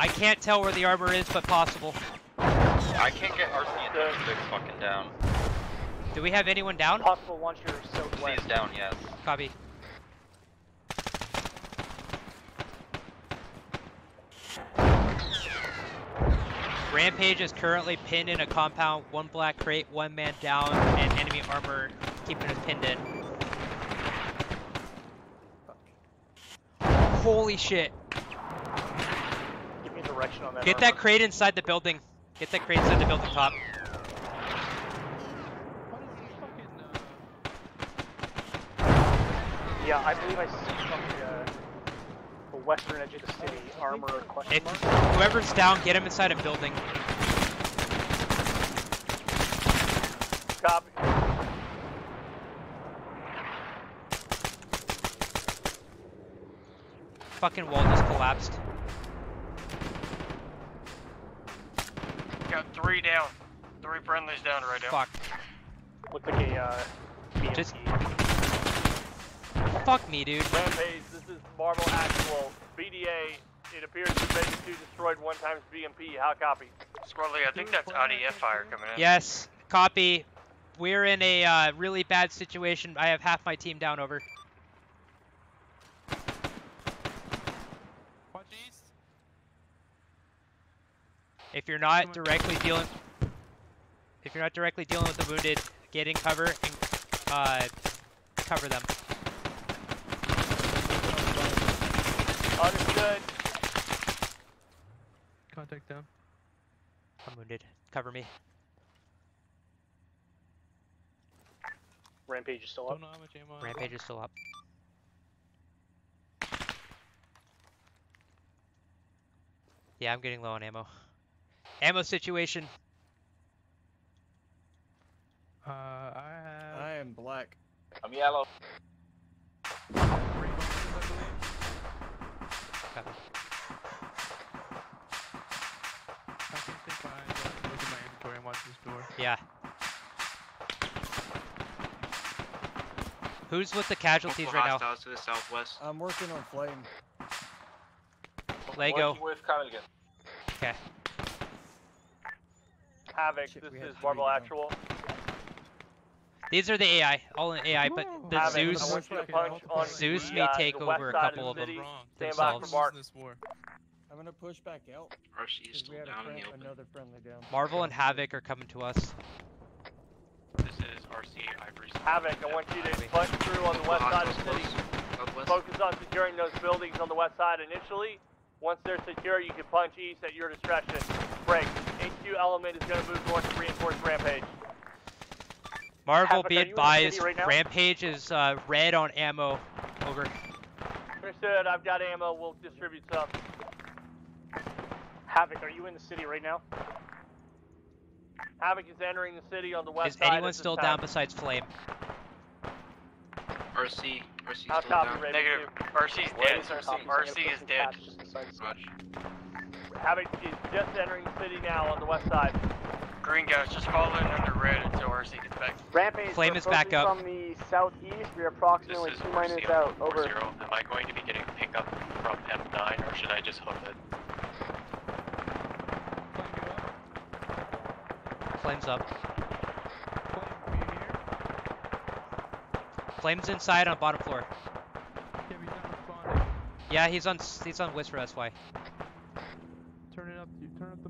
I can't tell where the armor is, but possible. I can't get RC and Vic fucking down. Do we have anyone down? Possible once you're southwest. He's down, yes. Copy. Rampage is currently pinned in a compound, one black crate, one man down, and enemy armor keeping us pinned in. Holy shit. Give me direction on that Get armor. that crate inside the building. Get that crate inside the building top. Yeah, I believe I see from the, uh, the western edge of the city armor question If mark. whoever's down, get him inside a building. Copy. Fucking wall just collapsed. Got three down. Three friendlies down right now. Fuck. Looked like a uh, BMP. Just fuck me, dude. Rampage, this is Marvel Actual. BDA, it appears that Raven 2 destroyed one times BMP. How copy? Squadly, I think that's IDF fire coming in. Yes, copy. We're in a uh, really bad situation. I have half my team down over. If you're not directly dealing, if you're not directly dealing with the wounded, get in cover and uh, cover them. Understood. Contact down. I'm wounded. Cover me. Rampage is still up. Don't know how much ammo. I have. Rampage is still up. Yeah, I'm getting low on ammo. Ammo situation. Uh, I have. I am black. I'm yellow. Copy. I can stay behind. uh, Look at my inventory and watch this door. Yeah. Who's with the casualties right now? to the southwest. I'm working on flame. Lego. Working with Kamilgan. Okay. Havoc, this is Marvel Actual. These are the AI, all in AI, but the Havoc, I Zeus, want you to punch on Zeus the, may uh, take the over a couple of the them. Stand by for themselves. mark. I'm gonna push back out. RC is 'cause we still had down in the open. Another friendly down. Marvel and Havoc are coming to us. This is RC Ivory. Havoc, I want you to punch through on the west side of the city. Focus on securing those buildings on the west side initially. Once they're secure, you can punch east at your discretion. Break. HQ element is going to move north to reinforce rampage. Marvel, Havoc, be are you in the advised, right? Rampage is uh, red on ammo. Over. Understood. I've got ammo. We'll distribute some. Havoc, are you in the city right now? Havoc is entering the city on the west Is side. Is anyone still time. down besides Flame? RC, RC I'll still copy, down. Raven Negative. RC's dead. RC is dead. Havoc is just entering the city now on the west side. Green guys just fall in under red until RC gets back. Rampage, Flame we're is back approaching up. From the southeast, we're approximately two minutes out. Over. 40. Am I going to be getting pickup from M9 or should I just hook it? Flames up. Flames inside on bottom floor. Yeah, he's on he's on Whisper. That's why. Turn it up. Turn up the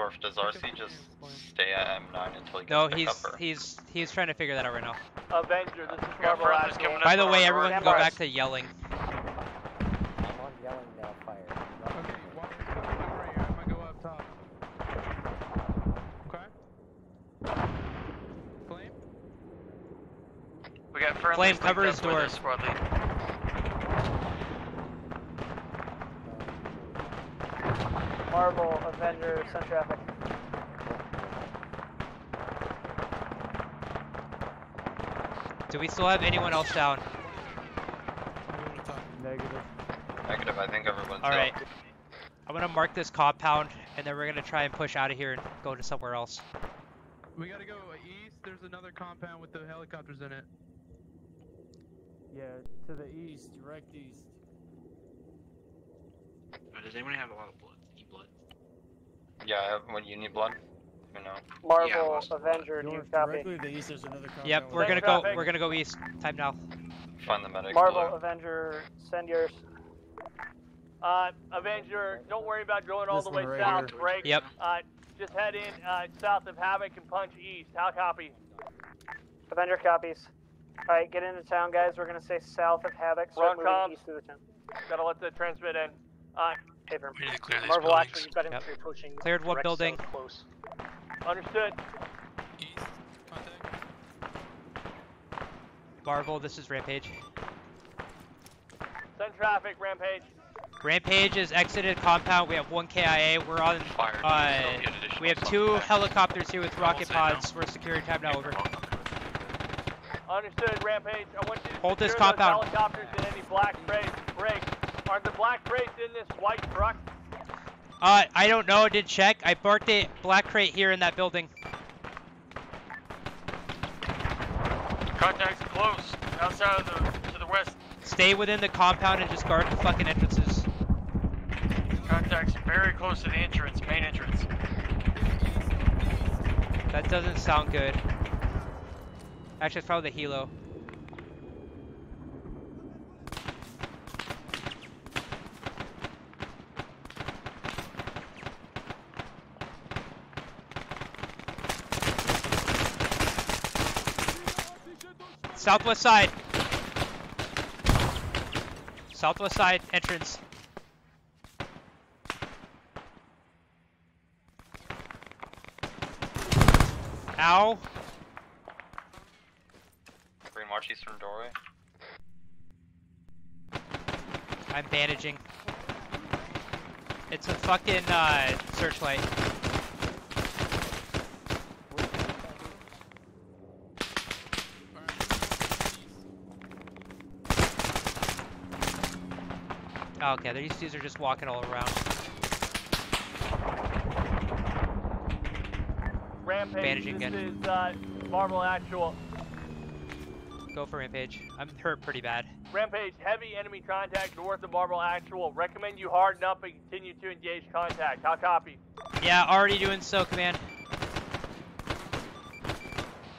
volume. Dorf, does RC just stay at M9 until he gets No, pick he's up or? he's he's trying to figure that out right now. Avenger, this is Got Marvel brothers coming By the way, everyone can go back to yelling. I'm on yelling now. Fire. Okay, while we're over here, I'm gonna go up top. Okay. Flame. We got friendlies Flame, cover his with door. Squad lead. Marvel, Avenger, send traffic. Do we still have anyone else down? Negative. Negative, I think everyone's All right. I'm gonna mark this compound, and then we're gonna try and push out of here and go to somewhere else. We gotta go east. There's another compound with the helicopters in it. Yeah, to the east, direct east. Does anyone have a lot of blood? Blood? Yeah, I when you need blood? You know. Marvel, Yeah, Avenger, do you North, copy? the east, another. Yep, we're gonna Send go. We're gonna go east. Time now. Find the medic. Marvel, blue. Avenger, send yours. Uh, Avenger, don't worry about going all This the way right south. here. Break. Yep. Uh, just head in uh, south of Havoc and punch east. How copy? Avenger copies. Alright, get into town, guys. We're gonna stay south of Havoc, start Run moving comms. east of the town. Gotta let the transmit in. Uh, Paper. We need to clear these Marvel, buildings. actually, you've got Yep. infantry approaching. Cleared one building. south Close. understood. East. Contact. Marvel, this is Rampage. Send traffic, Rampage. Rampage is exited compound. We have one KIA. We're on. Fire. Uh, Still we have two back. helicopters here with rocket say no. pods. We're securing time now. Over. Understood, Rampage. I want you to Hold this secure those compound. helicopters in any black crates. Break. Are the black crates in this white truck? Uh, I don't know. I Did check. I marked a black crate here in that building. Contacts close. Outside of the to the west. Stay within the compound and just guard the fucking entrances. Contacts very close to the entrance, main entrance. That doesn't sound good. Actually, it's probably the helo. Southwest side. Southwest side entrance. Ow. Green March Eastern doorway. I'm bandaging. It's a fucking uh, searchlight. Oh, okay, these dudes are just walking all around. Rampage, Bandaging this again. is uh, Marvel Actual. Go for rampage. I'm hurt pretty bad. Rampage, heavy enemy contact north of Marvel Actual. Recommend you harden up and continue to engage contact. How copy? Yeah, already doing so, command.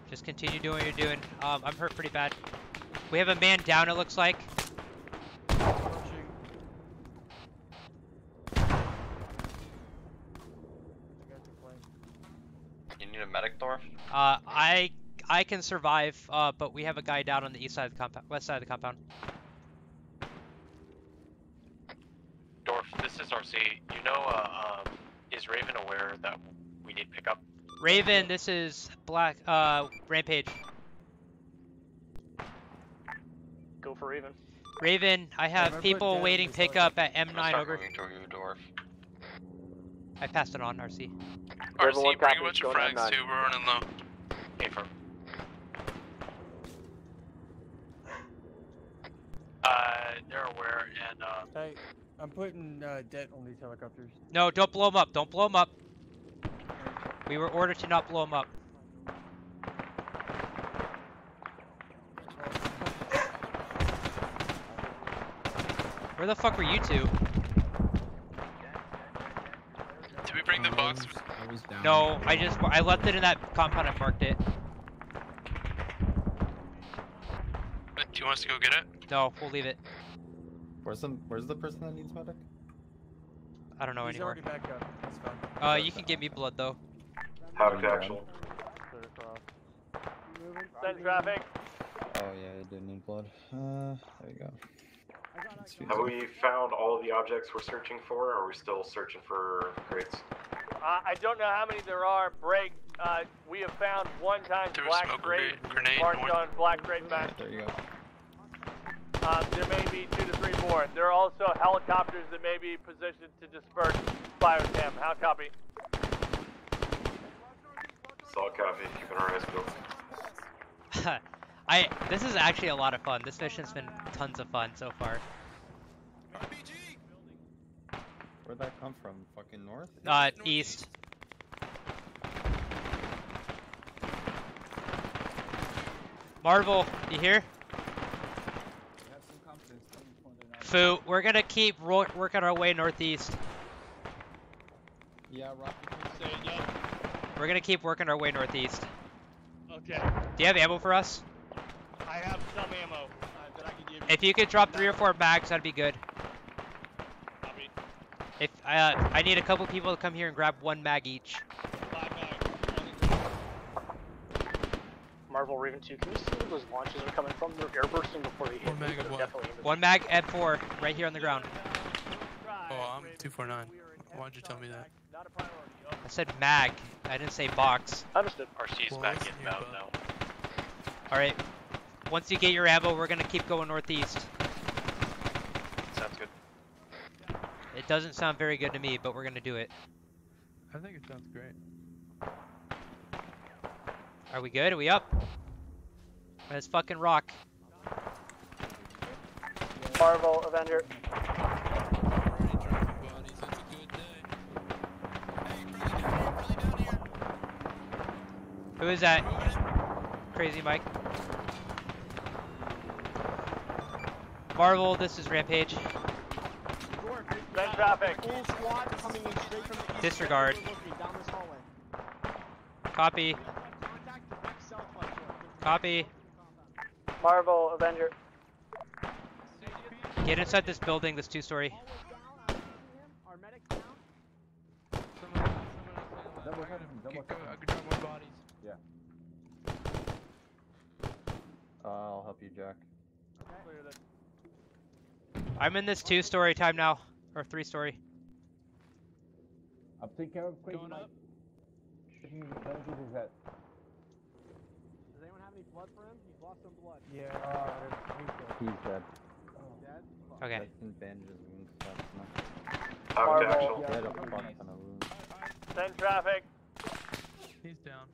Just continue doing what you're doing. Um, I'm hurt pretty bad. We have a man down, it looks like. You need a medic, Dorf? Uh, I I can survive, uh, but we have a guy down on the east side of the compound, west side of the compound. Dorf, this is RC. You know, uh, um, is Raven aware that we need pickup? Raven, this is Black, uh, Rampage. Go for Raven. Raven, I have people waiting pickup at M9 Start over. moving you, Dorf. I passed it on, RC. RC, bring a bunch of frags too, we're running low. Okay, firm. Uh, they're aware, and, uh, Hey, I'm putting uh, debt on these helicopters. No, don't blow them up. Don't blow them up. We were ordered to not blow them up. Where the fuck were you two? Did we bring the box? No, I just I left it in that compound and marked it. Do you want us to go get it? No, we'll leave it. Where's the Where's the person that needs medic? I don't know He's anymore. already back up. That's fine. Uh, you can give me blood though. Havoc actual. Send traffic. Oh yeah, I do need blood. Uh, there you go. Have we found all of the objects we're searching for, or are we still searching for crates? Uh, I don't know how many there are. Break. Uh, we have found one time There black smoke crate grenade marked north. on black crate map. There you go. Uh, there may be two to three more. There are also helicopters that may be positioned to disperse biochem. How copy? Solid copy, keeping our eyes peeled. [laughs] I this is actually a lot of fun. This mission's been tons of fun so far. Where'd that come from? Fucking north? Uh, east. Marvel, you here? Fu, we're gonna keep ro working our way northeast. Yeah, Rocky. We're gonna keep working our way northeast. Okay. Do you have ammo for us? I have some ammo uh, that I can give you. If you could drop three or four bags, that'd be good. Copy. If uh, I need a couple people to come here and grab one mag each. Marvel Raven 2, can you see where those launches are coming from? They're air bursting before they hit. One mag They're of what? definitely in the One mag at four, right here on the ground. Oh, I'm 249. Why'd you tell me that? I said mag. I didn't say box. I understood. RC's Well, back in here, inbound now. All right. Once you get your ammo, we're gonna keep going northeast. Sounds good. It doesn't sound very good to me, but we're gonna do it. I think it sounds great. Are we good? Are we up? Let's fucking rock. Marvel Avenger. Who is that? Crazy Mike. Marvel, this is Rampage. Traffic. Full squad Copy. Marvel Avenger. Get inside this building, this two-story. Our medic down. Double head him, double Get go, I him. could drop more bodies. Yeah. Uh, I'll help you, Jack. I'm in this two-story time now, or three-story. I'm taking care of crazy Going up. Taking advantage of his head. Does anyone have any blood for him? He's lost some blood. Yeah. Uh, he's dead. He's Dead? Okay. I can bandage his wounds fast enough. Havoc Marvel. actual. Yeah, He had a I'm fuck gonna- ton of wounds. Send traffic. He's down.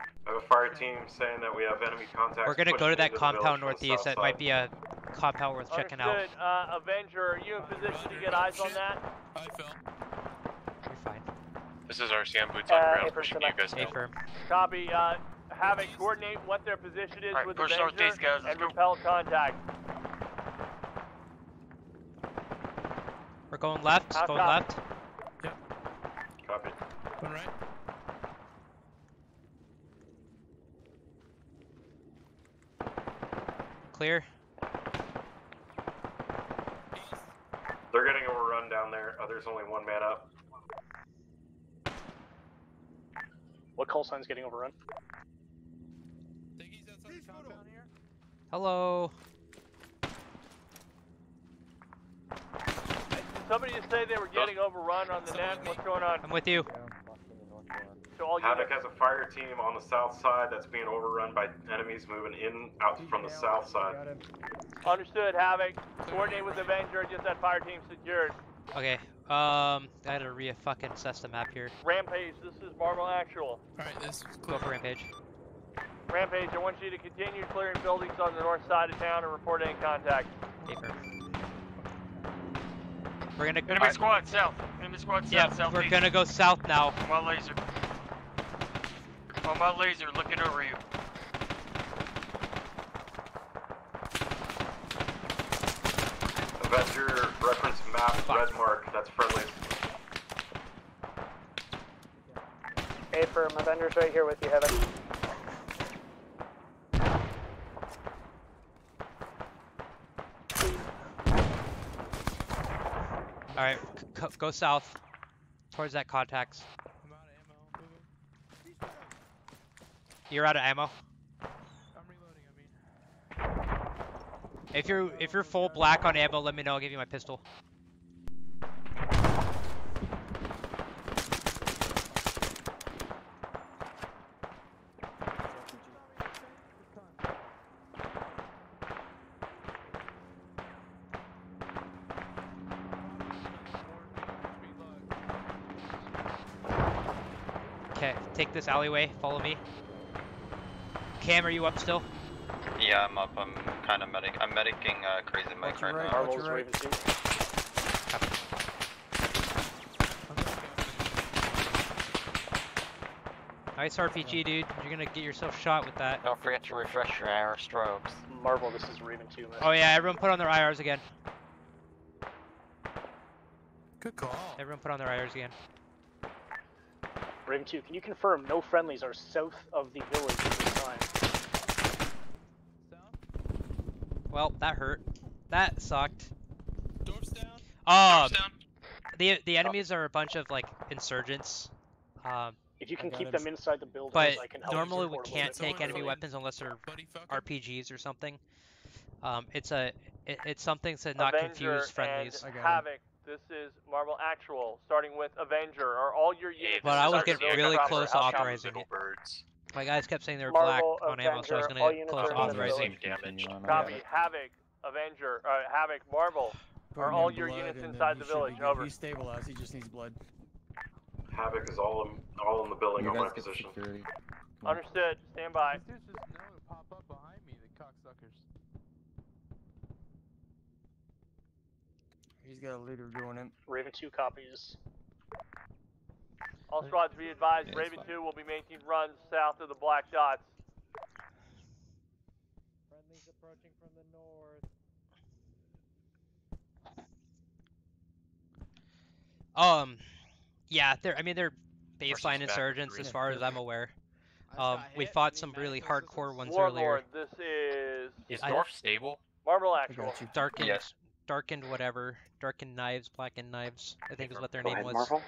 I have a fire team saying that we have enemy contacts. We're gonna go to that into the village compound northeast. That might be a compound worth checking out. Uh, Avenger, are you in position to get eyes on that? I fell. You're fine. This is RC. I'm boots on Uh, ground, April pushing you guys Stay firm. Copy. Uh, have it coordinate what their position is Alright, with push Avenger northeast, guys, let's and go. repel contact. We're going left. How's Going copy? left. Copy. Going right. Clear. They're getting overrun down there. Uh, there's only one man up. What call sign's getting overrun? Hello. Somebody just say they were getting overrun on the net? What's going on? I'm with you. So all Havoc units, has a fire team on the south side that's being overrun by enemies moving in out from the south side. understood, Havoc. Coordinate with Avenger, get that fire team secured. Okay. Um, I had to re fucking assess the map here. Rampage, this is Marvel Actual. Alright, this is Go for rampage. Rampage, I want you to continue clearing buildings on the north side of town and report any contact. Paper. We're gonna. Enemy alright, squad south. Enemy squad south. Yeah, south we're gonna go south now. On my laser. On my laser, looking over you. Avenger reference map red mark. That's friendly. A firm, Avenger's right here with you, Heaven. All c- go south towards that contacts. You're out of ammo. i'm reloading If you're if you're full black on ammo, let me know. I'll give you my pistol. Okay, take this alleyway. Follow me. Cam, are you up still? Yeah, I'm up. I'm kind of medic. I'm medicing uh, Crazy Mike right, now. Marvel's Raven 2. Nice RPG, dude. You're gonna get yourself shot with that. Don't forget to refresh your IR strobes. Marvel, this is Raven 2. man. Oh yeah, everyone put on their IRs again. Good call. Everyone put on their IRs again. Raven 2, can you confirm no friendlies are south of the village at this time? Well, that hurt. That sucked. Dorf's down. Um, the the enemies are a bunch of like insurgents. Um, If you can keep them inside the building, but I can help normally we support a little can't bit. take enemy weapons unless they're RPGs or something. Um, it's a it, it's something to not Avenger confuse friendlies. and Havoc, this is Marvel Actual, starting with Avenger. Are all your units But I was getting really close to authorizing it. Birds. My guys kept saying they were Marvel black on ammo, so I was Avenger, gonna get close to authorizing. damage. Copy. Havoc, Avenger, uh, Havoc, Marvel. Are all your units inside the village? Over. He's stabilized. He just needs blood. Havoc is all in all in the building You on my guys position. security. Understood. Stand by. Dudes just know to pop up behind me, the cocksuckers. He's got a leader doing it. Raven 2 copies. All squads be advised, Yeah, Raven 2 will be making runs south of the black dots. Friendly's approaching from the north. Um, yeah, they're I mean they're baseline insurgents as far as I'm aware. Um, we fought some really hardcore ones earlier. Warlord, this is Is I- Dorf stable? Marvel Actual. Darkened, Yes. Darkened whatever, darkened knives, blackened knives. I think is what their Go name ahead, was. Marvel.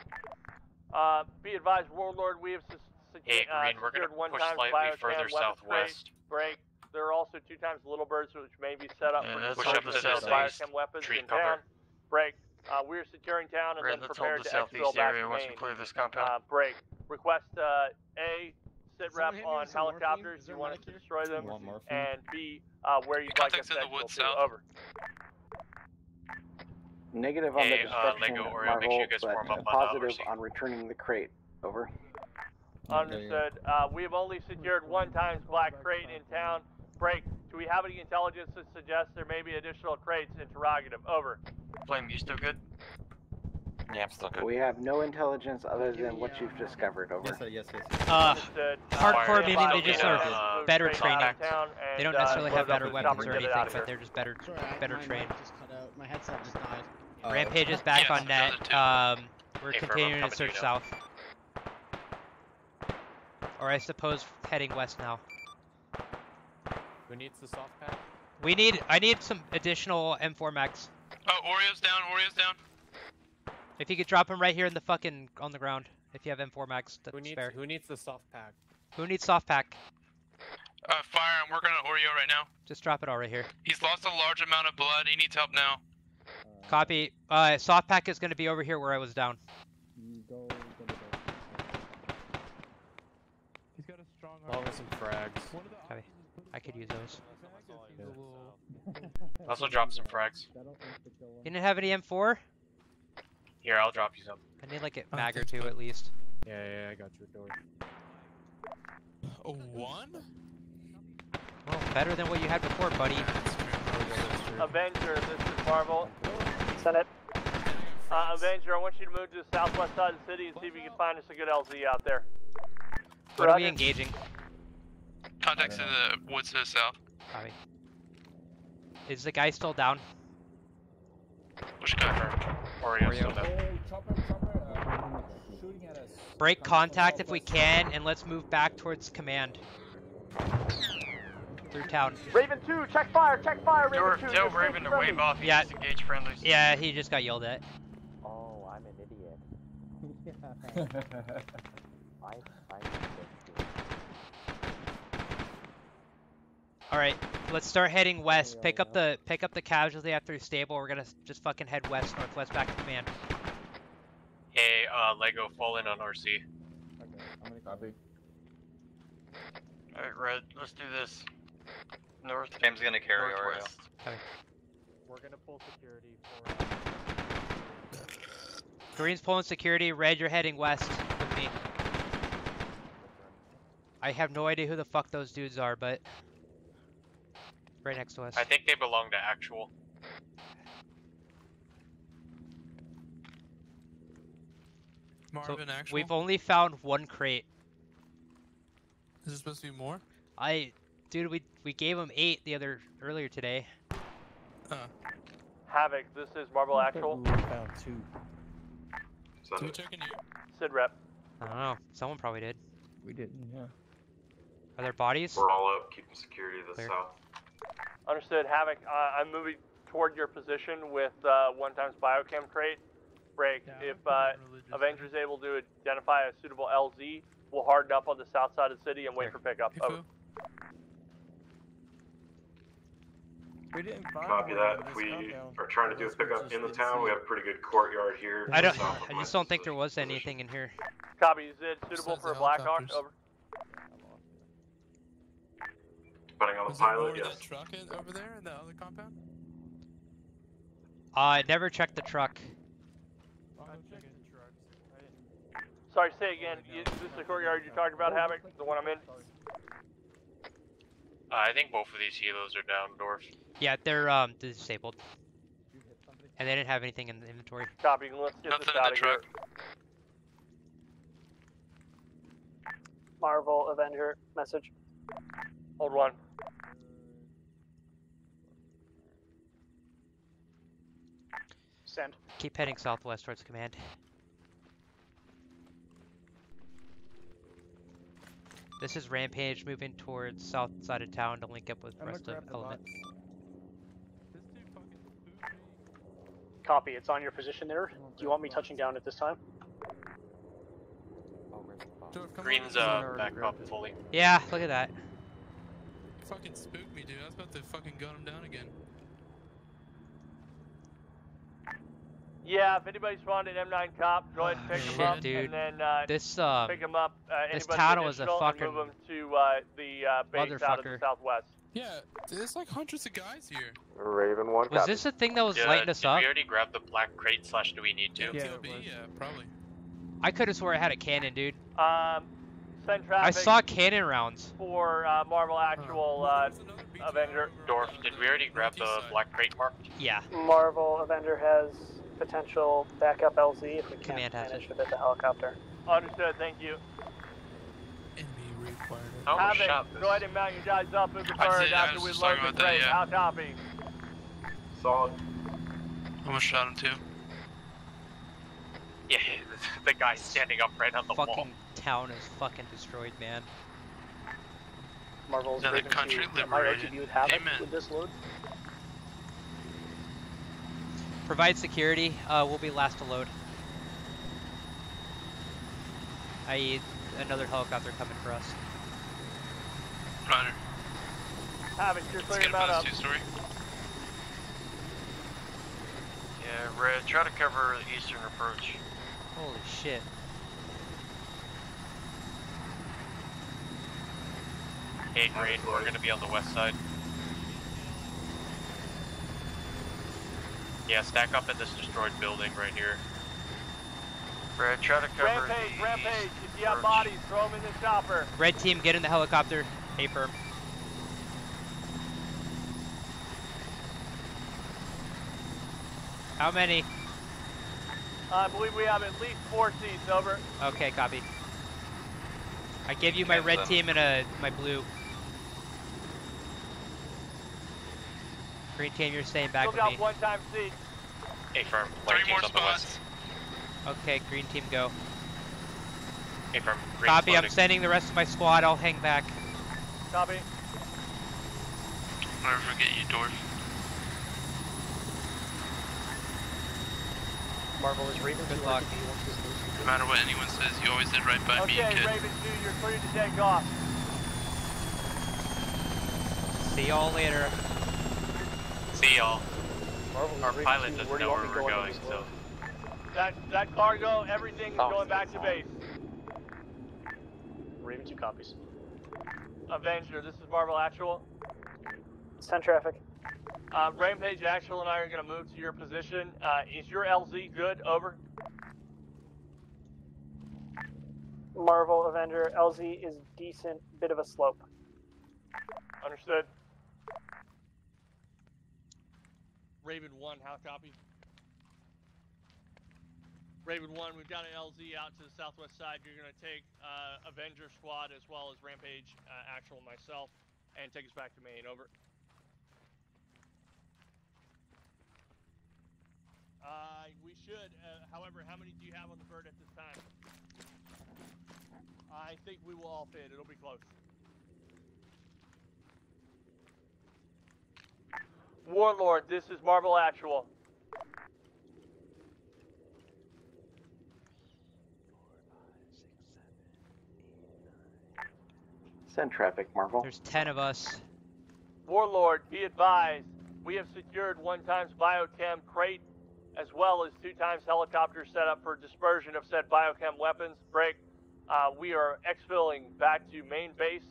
Uh, be advised, Warlord, we have sus- sus- Hey, uh, Green, we're gonna secured one push times slightly biochem further southwest. Break. There are also two times Little Birds, which may be set up Yeah, for that's Push up the to the southeast. biochem weapons Tree in cover. town. Break. Uh, we're securing town and Red, then let's prepared the to exfil southeast back area to once we main. clear this compound. Uh, break. Request uh, A, sit rep on with some morphine? helicopters. Is You want us to destroy them, You want morphine? and B, uh, where you'd like us Contacts in to the woods south. Over. Negative on the Hey, uh, destruction Lego of Oreo, make sure you Marvel, guys but up on positive overseas. on returning the crate. Over. Understood. Uh, we have only secured one times black crate in town. Break. Do we have any intelligence that suggests there may be additional crates? Interrogative. Over. Flame, you still good? Yeah, I'm still good. We have no intelligence other than what you've discovered. Over. Yes, sir, yes, yes. yes. Uh, hardcore stand meaning they just We are have to move better straight training. back They don't uh, necessarily have better weapons or and get it anything, but they're just better, better trained. mic just cut out. My headset just died. Rampage is back yeah, on net. Um, we're Hey, continuing to coming to search south. Or I suppose heading west now. Who needs the soft pack? We need. I need some additional M4 max. Oh, Oreo's down. Oreo's down. If you could drop him right here in the fucking on the ground. If you have M4 max, that's Who needs fair. who needs the soft pack? Who needs soft pack? Uh, fire. I'm working on Oreo right now. Just drop it all right here. He's lost a large amount of blood. He needs help now. Copy. Uh, soft pack is gonna be over here where I was down. He's got a strong arm. Oh, some frags. Copy. I could use those. [laughs] Also drop some frags. You didn't have any M4? Here, I'll drop you some. I need like a mag or two at least. Yeah, yeah, I got your door. A one? Well, better than what you had before, buddy. Avenger, this is Marvel. Send it. Uh, Avenger, I want you to move to the southwest side of the city and see if you can find us a good LZ out there. What are we engaging? Contacts in the woods to the south. Copy. Is the guy still down? Which guy? Oreo still down. Break contact if we can, and let's move back towards command. Through town. Raven 2, check fire, check fire, Raven Your 2. tell Raven to wave off. He Yeah. just engage friendlies. Yeah, he just got yelled at. Oh, I'm an idiot. [laughs] I, I'm All right, let's start heading west. Pick up the pick up the casualty after stable. We're gonna just fucking head west, northwest, back to command. Hey, uh, Lego, fall in on RC. Okay, Copy. Alright, Red, let's do this. North. Cam's gonna carry Oreo. northwest. We're gonna pull security for. Green's pulling security. Red, you're heading west with me. I have no idea who the fuck those dudes are, but right next to us. I think they belong to actual. So actual. we've only found one crate. Is there supposed to be more? I, dude, we we gave him eight the other earlier today. Havoc, this is Marvel Actual. found two. So, Two checking you. Sid Rep. I don't know. Someone probably did. We didn't, yeah. Are there bodies? we're all up, keeping security to the Clear. south. Understood, Havoc. Uh, I'm moving toward your position with uh, one times biochem crate. Break. if uh, Avenger's able to identify a suitable LZ, we'll harden up on the south side of the city and wait for pickup. Over. We didn't find Copy that. If we compound. are trying to do a pickup in the town, we have a pretty good courtyard here. I don't. I just don't think there was anything in here. Copy. Is it suitable for a Blackhawk? Over. Depending on the Was there more pilot, to yes. that truck in, over there in the other compound? Uh, I never checked the truck. Sorry, say again. Is this the courtyard you're talking about, Havoc? The one I'm in? Uh, I think both of these helos are down, Dorf. Yeah, they're um disabled, and they didn't have anything in the inventory. Copy. Let's get Nothing this in out the of here. truck. Marvel Avenger message. Hold one. Send. Keep heading southwest towards command. This is Rampage moving towards south side of town to link up with the I'm rest of grab the Element. Copy. It's on your position there. Do you want me touching down at this time? Dorf, Green's uh, back up fully. Yeah, look at that. Fucking spooked me, dude. I was about to fucking gun him down again. Yeah, if anybody's spawning an M9 cop, go ahead and pick Shit, them up, dude. and then uh, This um, pick them up. Uh, this anybody town was a fucking move them to uh, the uh, base out of the southwest. Yeah, there's like hundreds of guys here. Raven 1, was copy. this the thing that was Yeah, lighting us did up? we already grab the black crate slash do we need to? Yeah, yeah, probably. I could have swore I had a cannon, dude. Um, send traffic. I saw cannon rounds. for uh, Marvel Actual uh, Avenger. Dorf, did we already grab the black crate marked? Yeah. Marvel Avenger has potential backup LZ if we can't Command manage to fit the helicopter. Understood. Thank you. Enemy required. I almost Havoc, shot this. go ahead and mount your guys up and I return after we just load the about that, crate. yeah. How copy? Solid. Almost shot him too. Yeah, [laughs] the guy standing up right on the fucking wall. town is fucking destroyed, man. Marvel's Another Raven country 2, I liberated. OTB with Amen. with this load? Provide security. Uh, we'll be last to load. I.e. another helicopter coming for us. Roger. Havoc, you're clearing mount up. two-story. Yeah, Red, try to cover the eastern approach. Holy shit. Hey, Green, we're gonna be on the west side. Yeah, stack up at this destroyed building right here. Red, try to cover Rampage, the rampage. If you have bodies, throw them in the chopper. Red team, get in the helicopter. A firm. How many? I believe we have at least four seats, over. Okay, copy. I gave you my red up. team and a my blue. Green team, you're staying back Still with got me. one time seat. A firm, white team's on the west. Okay, green team, go. A firm, green's Copy. I'm sending the rest of my squad. I'll hang back. Copy. Never forget you, Dorf. Marvel is Raven Good luck. RTB once. No matter what anyone says, you always did right by me, kid. Okay. Raven 2, you're cleared to take off. See y'all later. See y'all. Our pilot doesn't know where we're going on going, this so. That that cargo, everything is Oh, going back to base. Raven 2 copies. Avenger, this is Marvel Actual. Send traffic. Um, Rampage Actual and I are going to move to your position. Uh, is your LZ good? Over. Marvel Avenger LZ is decent, bit of a slope. Understood. Raven 1, how copy? Raven 1, we've got an LZ out to the southwest side. You're going to take uh, Avenger Squad as well as Rampage uh, Actual myself and take us back to main. Over. Uh, we should. Uh, however, how many do you have on the bird at this time? I think we will all fit. It'll be close. Warlord, this is Marvel Actual. Send traffic, Marvel. There's ten of us. Warlord, be advised, we have secured one times biochem crate as well as two times helicopter set up for dispersion of said biochem weapons. Break. Uh, we are exfilling back to main base.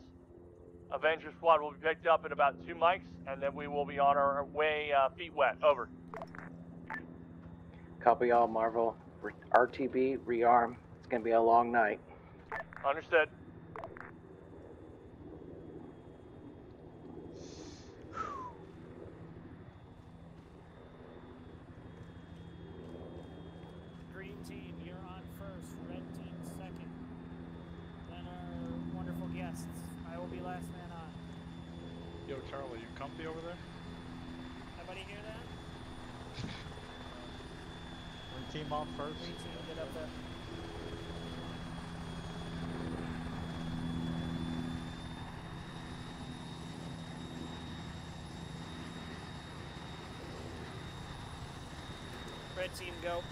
Avenger squad will be picked up in about two mics, and then we will be on our way uh, feet wet. Over. Copy all, Marvel. RTB, rearm. It's gonna be a long night. Understood. Green team, you're on first. Red team second. Then our wonderful guests. I will be last man on. Yo, Charlie, you comfy over there? Everybody hear that? Green team on first. Green team, get up there. Red team, go.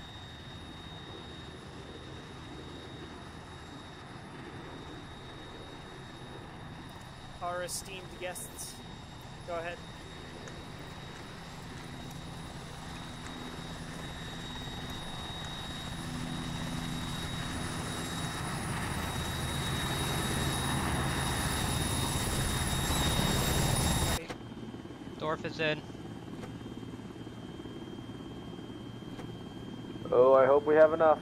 Our esteemed guests, go ahead. Dorf is in. Oh, I hope we have enough.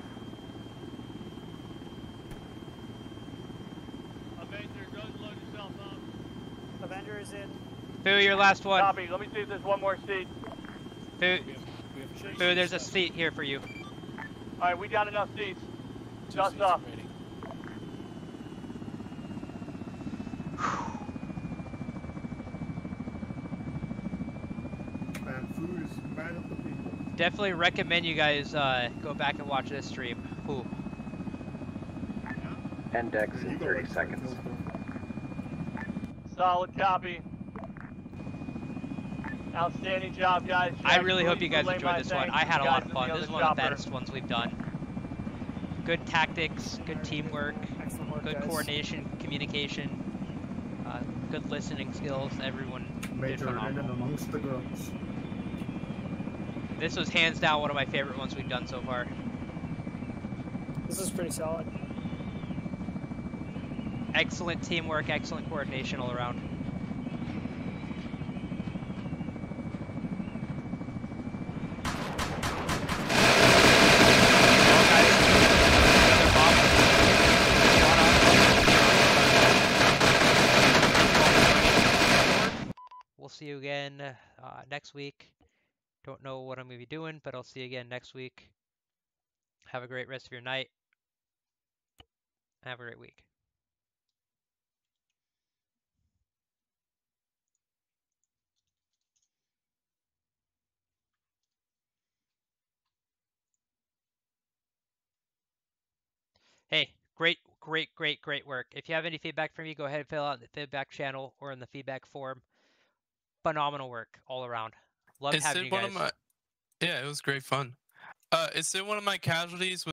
Avenger, go and load yourself up. Avenger is in. Foo, your last one. Copy. Let me see if there's one more seat. Foo, Foo, there's a seat here for you. All right, we got enough seats. Dust off. Man, food is man of the people. Definitely recommend you guys uh, go back and watch this stream. Ooh. Index in 30 seconds. Solid copy. Outstanding job, guys. I really hope you guys enjoyed this one. I had a lot of fun. This is other one of the chopper. best ones we've done. Good tactics, good teamwork, good guys. coordination, communication, uh, good listening skills. Everyone Major in phenomenal. and amongst the grubs. This was hands down one of my favorite ones we've done so far. This is pretty solid. Excellent teamwork, excellent coordination all around. We'll see you again uh, next week. Don't know what I'm going to be doing, but I'll see you again next week. Have a great rest of your night. Have a great week. Hey, great, great, great, great work. If you have any feedback for me, go ahead and fill out the feedback channel or in the feedback form. Phenomenal work all around. Love Is having it you one guys. of my? Yeah, it was great fun. Uh, is it one of my casualties